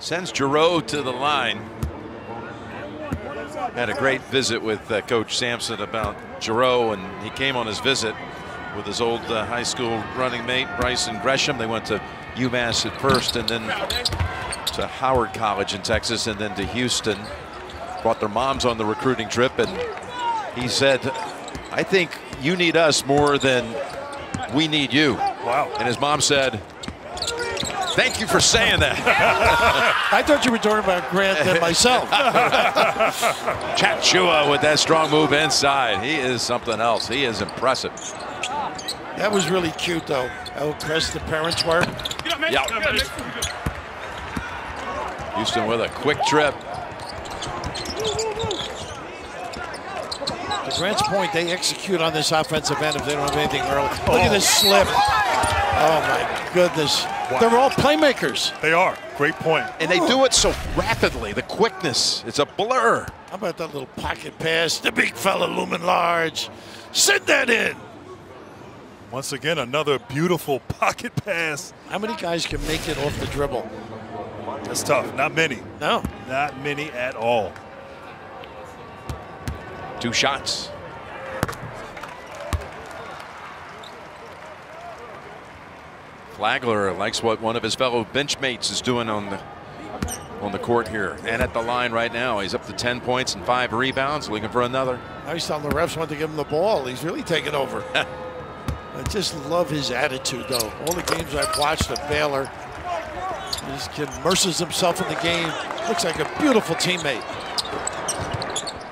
Sends Jarreau to the line. Had a great visit with uh, Coach Sampson about Jarreau, and he came on his visit with his old uh, high school running mate, Brison Gresham. They went to UMass at first, and then to Howard College in Texas, and then to Houston. Brought their moms on the recruiting trip, and he said, I think you need us more than we need you. Wow. And his mom said, Thank you for saying that. I thought you were talking about Grant and myself. Tchatchoua with that strong move inside. He is something else. He is impressive. That was really cute, though. How impressed the parents were. Houston with a quick trip. To Grant's point, they execute on this offensive end if they don't have anything early. Look at oh. this slip. Oh, my goodness. Wow. They're all playmakers. They are. Great point. And they do it so rapidly. The quickness. It's a blur. How about that little pocket pass? The big fella looming large. Send that in. Once again, another beautiful pocket pass. How many guys can make it off the dribble? That's tough. Not many. No. Not many at all. Two shots. Flagler likes what one of his fellow benchmates is doing on the on the court here and at the line right now. He's up to 10 points and five rebounds, looking for another. I was telling the refs want to give him the ball. He's really taking over. I just love his attitude, though. All the games I've watched of Baylor, this kid immerses himself in the game. Looks like a beautiful teammate.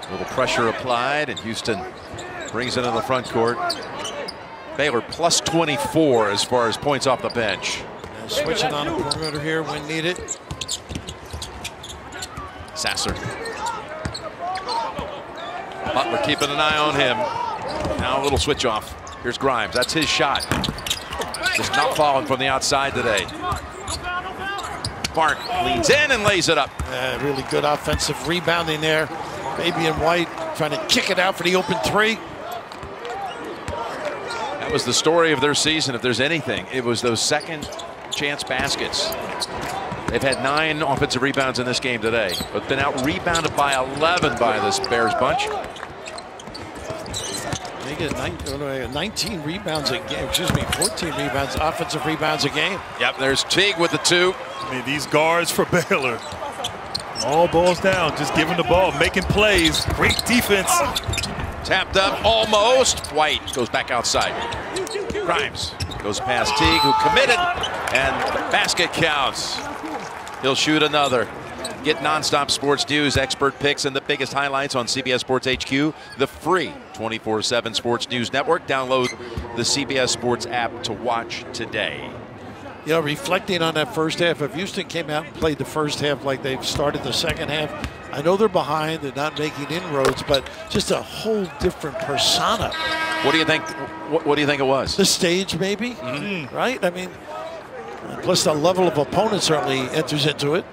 A little pressure applied, and Houston brings it into the front court. Baylor plus 24 as far as points off the bench. And switching on the perimeter here when needed. Sasser. Butler keeping an eye on him. Now a little switch off. Here's Grimes. That's his shot. Just not falling from the outside today. Mark leans in and lays it up. Really good offensive rebounding there. Fabian White trying to kick it out for the open three. That was the story of their season, if there's anything. It was those second chance baskets. They've had nine offensive rebounds in this game today, but been out rebounded by 11 by this Bears bunch. They get 19 rebounds a game, excuse me, 14 rebounds, offensive rebounds a game. Yep, there's Teague with the two. I mean, these guards for Baylor. All balls down, just giving the ball, making plays. Great defense. Tapped up almost. White goes back outside. Grimes goes past Teague, who committed, and the basket counts. He'll shoot another. Get nonstop sports news, expert picks, and the biggest highlights on CBS Sports HQ, the free 24 7 Sports News Network. Download the CBS Sports app to watch today. You know, reflecting on that first half, if Houston came out and played the first half like they've started the second half, I know they're behind, they're not making inroads, but just a whole different persona. What do you think? What, what do you think it was? The stage, maybe, mm-hmm. right? I mean, plus the level of opponent certainly enters into it.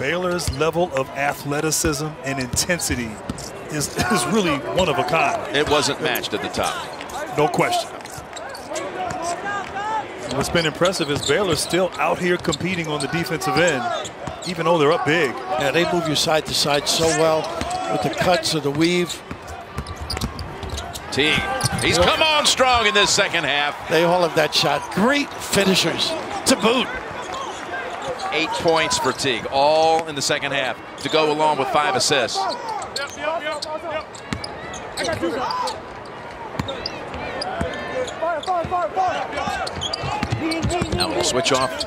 Baylor's level of athleticism and intensity is, is really one of a kind. It wasn't matched at the top. No question. What's been impressive is Baylor's still out here competing on the defensive end, even though they're up big. Yeah, they move you side to side so well with the cuts of the weave. Teague, he's come on strong in this second half. They all have that shot. Great finishers to boot. Eight points for Teague, all in the second half, to go along with five assists. Now we'll switch off.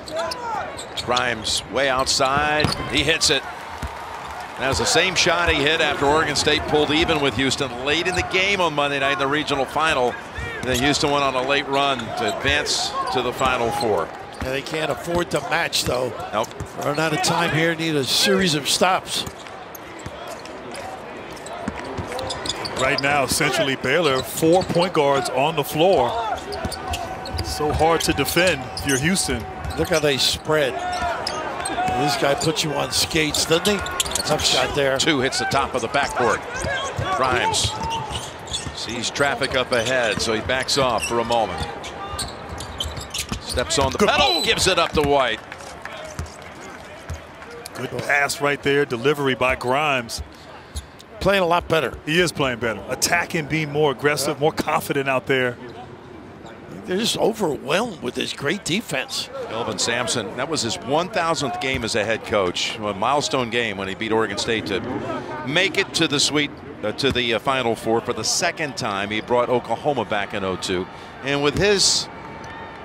Grimes way outside. He hits it. That was the same shot he hit after Oregon State pulled even with Houston late in the game on Monday night in the regional final. And then Houston went on a late run to advance to the Final Four. Yeah, they can't afford to match, though. Nope. Run out of time here. Need a series of stops. Right now, essentially, Baylor, four point guards on the floor. So hard to defend if you're Houston. Look how they spread. This guy puts you on skates, doesn't he? Tough shot there. Two hits the top of the backboard. Grimes sees traffic up ahead, so he backs off for a moment. Steps on the Good. pedal, gives it up to White. Good pass right there. Delivery by Grimes. Playing a lot better. He is playing better. Attacking, being more aggressive, more confident out there. They're just overwhelmed with this great defense. Kelvin Sampson, that was his 1,000th game as a head coach, a milestone game when he beat Oregon State to make it to the sweet, uh, to the uh, Final Four for the second time. He brought Oklahoma back in 02. And with his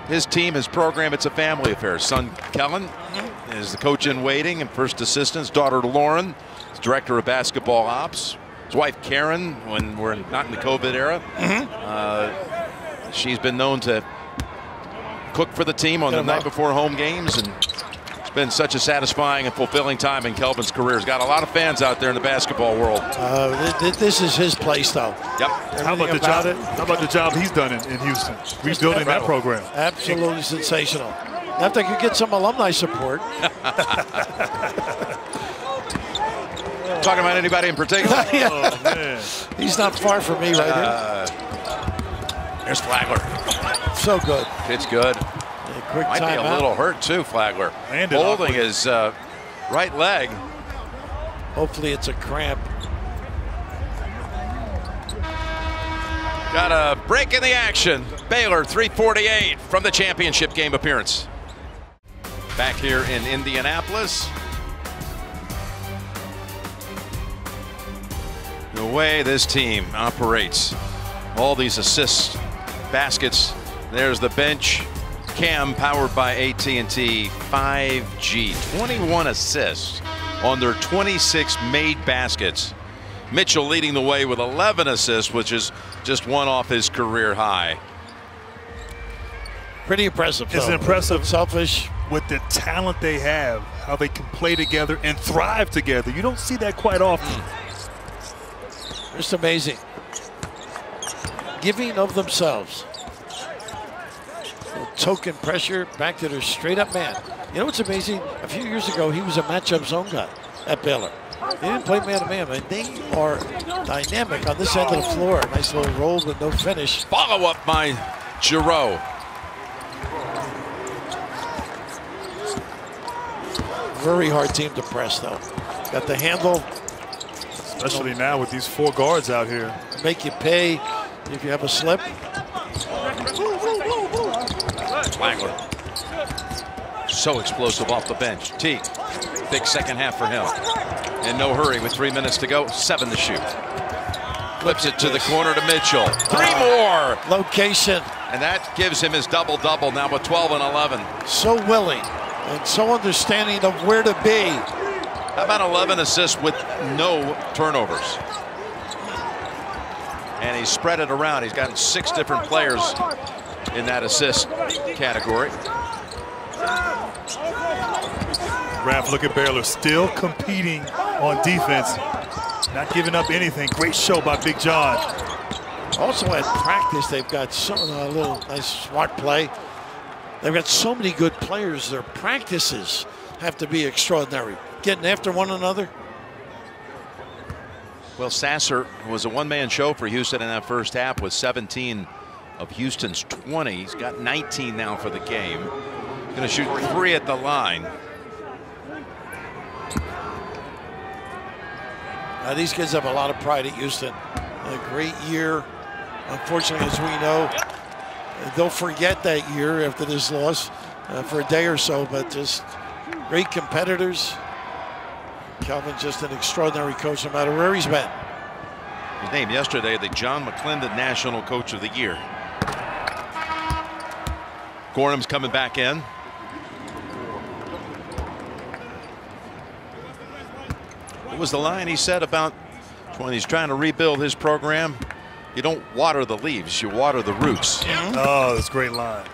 his team, his program, it's a family affair. Son Kellen is the coach in waiting and first assistant. His daughter Lauren is director of basketball ops. His wife Karen, when we're not in the COVID era, mm-hmm. uh, she's been known to cook for the team on the night before home games, and it's been such a satisfying and fulfilling time in Kelvin's career. He's got a lot of fans out there in the basketball world. Uh, th this is his place, though. Yep. How about the job? It? How about the job he's done in, in Houston, rebuilding that program? Absolutely sensational. If they could get some alumni support. Talking about anybody in particular? yeah. oh, He's not far from me right uh, here. There's Flagler. So good. It's good. Yeah, quick Might be a out. little hurt too, Flagler. Landed Holding awkward. his uh, right leg. Hopefully it's a cramp. Got a break in the action. Baylor 348 from the championship game appearance. Back here in Indianapolis. The way this team operates, all these assists, baskets. There's the bench. Cam powered by AT&T 5G. 21 assists on their 26 made baskets. Mitchell leading the way with 11 assists, which is just one off his career high. Pretty impressive. It's though. impressive. Selfish. With the talent they have, how they can play together and thrive together. You don't see that quite often. Just amazing. Giving of themselves. Token pressure back to their straight up man. You know what's amazing? A few years ago, he was a matchup zone guy at Baylor. They didn't play man to man, but they are dynamic on this end of the floor. Nice little roll with no finish. Follow up by Jarreau. Very hard team to press, though. Got the handle, Especially now with these four guards out here. make you pay if you have a slip. Flagler. So explosive off the bench. Teague. Big second half for him. In no hurry with three minutes to go. Seven to shoot. Flips it to the corner to Mitchell. Three ah. more. Location, And that gives him his double double now with 12 and 11. so willing and so understanding of where to be. How about 11 assists with no turnovers? And he's spread it around. He's gotten six different players in that assist category. Raph, look at Baylor still competing on defense. Not giving up anything. Great show by Big John. Also at practice, they've got so a uh, little nice smart play. They've got so many good players. Their practices have to be extraordinary. Getting after one another. Well, Sasser was a one-man show for Houston in that first half with 17 of Houston's 20. He's got 19 now for the game. Going to shoot three at the line. Now, these kids have a lot of pride at Houston. A great year. Unfortunately, as we know, they'll forget that year after this loss uh, for a day or so, but just great competitors. Kelvin's just an extraordinary coach no matter where he's been. His name yesterday, the John McLendon National Coach of the Year. Gorham's coming back in. What was the line he said about when he's trying to rebuild his program? You don't water the leaves, you water the roots. Oh, that's a great line.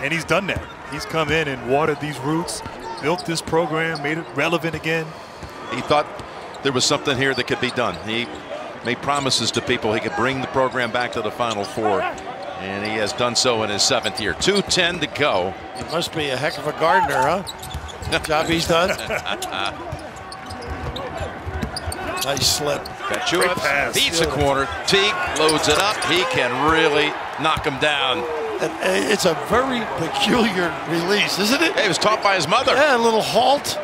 And he's done that. He's come in and watered these roots, built this program, made it relevant again. He thought there was something here that could be done. He made promises to people he could bring the program back to the Final Four, and he has done so in his seventh year. 2.10 to go. He must be a heck of a gardener, huh? Good job he's done. nice slip. Pass. beats a corner. Teague loads it up. He can really knock him down. Uh, It's a very peculiar release, isn't it? It was taught by his mother. Yeah, a little halt.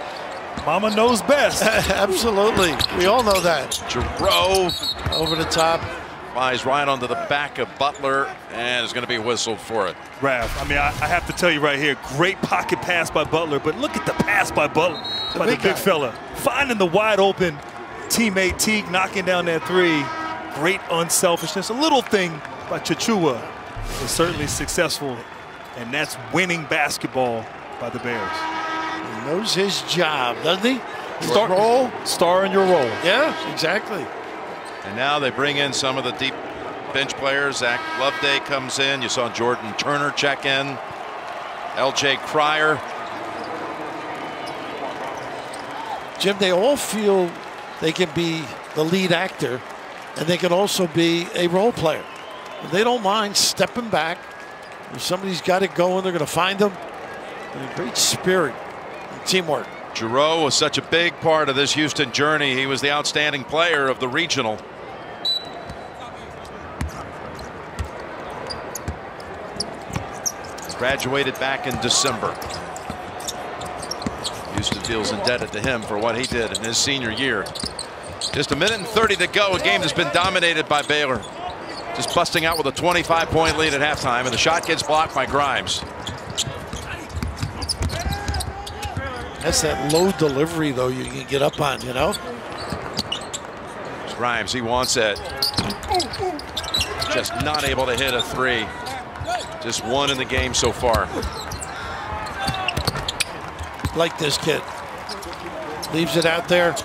Mama knows best. Absolutely. We all know that. Jarreau Over the top. flies right onto the back of Butler and is going to be whistled for it. Raph, I mean, I, I have to tell you right here, great pocket pass by Butler, but look at the pass by Butler, by the big big guy. fella. Finding the wide open teammate Teague, knocking down that three. Great unselfishness. A little thing by Tchatchoua was certainly successful, and that's winning basketball by the Bears. He knows his job, doesn't he? Star- role. Star in your role. Yeah, exactly. And now they bring in some of the deep bench players. Zach Loveday comes in. You saw Jordan Turner check in. LJ Cryer. Jim, they all feel they can be the lead actor and they can also be a role player. They don't mind stepping back. If somebody's got it going, they're going to find them. And a great spirit and teamwork. Jarreau was such a big part of this Houston journey. He was the outstanding player of the regional. Graduated back in December. Houston feels indebted to him for what he did in his senior year. Just a minute and 30 to go. A game that's been dominated by Baylor. just busting out with a 25-point lead at halftime, and the shot gets blocked by Grimes. That's that low delivery, though, you can get up on, you know? Grimes, he wants it. Just not able to hit a three. Just one in the game so far. Like this kid. Leaves it out there.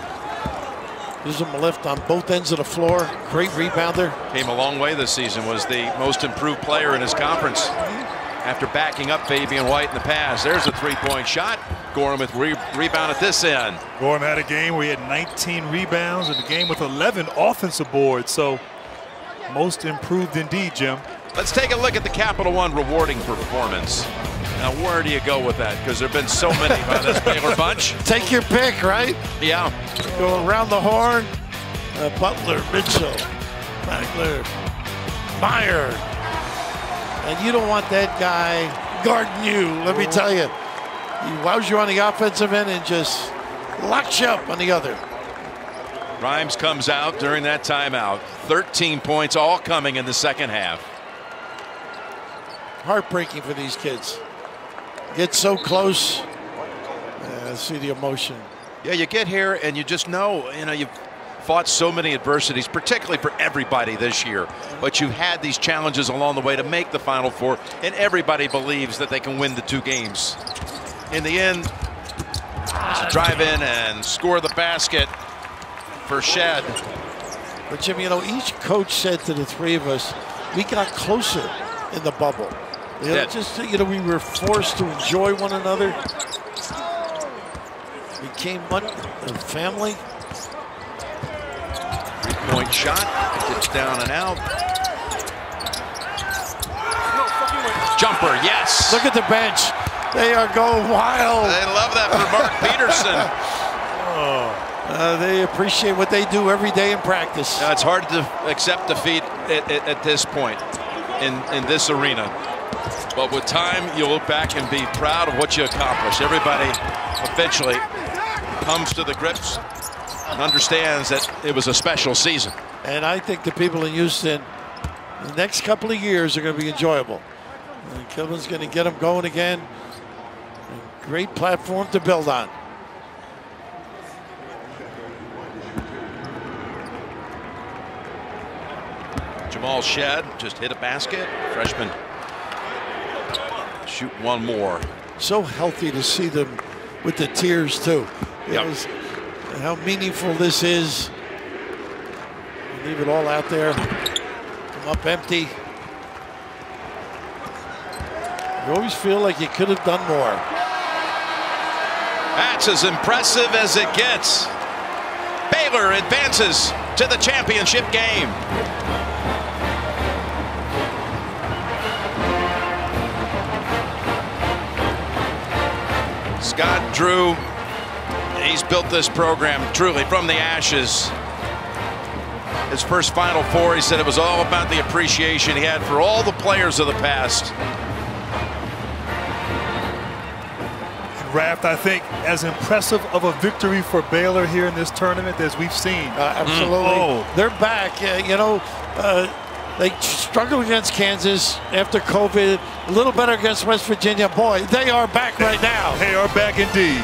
Gives him a lift on both ends of the floor. Great rebounder. Came a long way this season. Was the most improved player in his conference after backing up Fabian White in the past. There's a three-point shot. Gorham with re rebound at this end. Gorham had a game where he had 19 rebounds and a game with 11 offensive boards. So most improved indeed, Jim. Let's take a look at the Capital One rewarding performance. Now, where do you go with that? Because there have been so many by this Baylor bunch. Take your pick, right? Yeah. Go around the horn. Uh, Butler, Mitchell, Flagler, Mayer. And you don't want that guy guarding you, let me tell you. He wows you on the offensive end and just locks you up on the other. Grimes comes out during that timeout. 13 points all coming in the second half. Heartbreaking for these kids. Get so close. Uh, see the emotion. Yeah, you get here and you just know, you know, you've fought so many adversities, particularly for everybody this year. But you've had these challenges along the way to make the Final Four, and everybody believes that they can win the two games. In the end, to drive in and score the basket for Shead. But Jim, you know, each coach said to the three of us, we got closer in the bubble. You know, Yeah. just you know, we were forced to enjoy one another. Became one a family. Three-point shot, gets down and out. Jumper, yes. Look at the bench. They are going wild. They love that for Mark Peterson. Uh, they appreciate what they do every day in practice. Now, it's hard to accept defeat at, at, at this point in, in this arena. But with time, you'll look back and be proud of what you accomplished. Everybody eventually comes to the grips and understands that it was a special season. And I think the people in Houston, the next couple of years are going to be enjoyable. And Kelvin's going to get them going again. Great platform to build on. Jamal Shead just hit a basket. Freshman shoot one more. So healthy to see them with the tears too. Yep. was- how meaningful this is. Leave it all out there. Come up empty. You always feel like you could have done more. That's as impressive as it gets. Baylor advances to the championship game. Scott Drew, he's built this program truly from the ashes. His first Final Four, he said it was all about the appreciation he had for all the players of the past. Raft, I think, as impressive of a victory for Baylor here in this tournament as we've seen. Uh, absolutely. Oh. They're back. Uh, you know, uh, they struggled against Kansas after COVID. A little better against West Virginia. Boy, they are back right now. They are back indeed.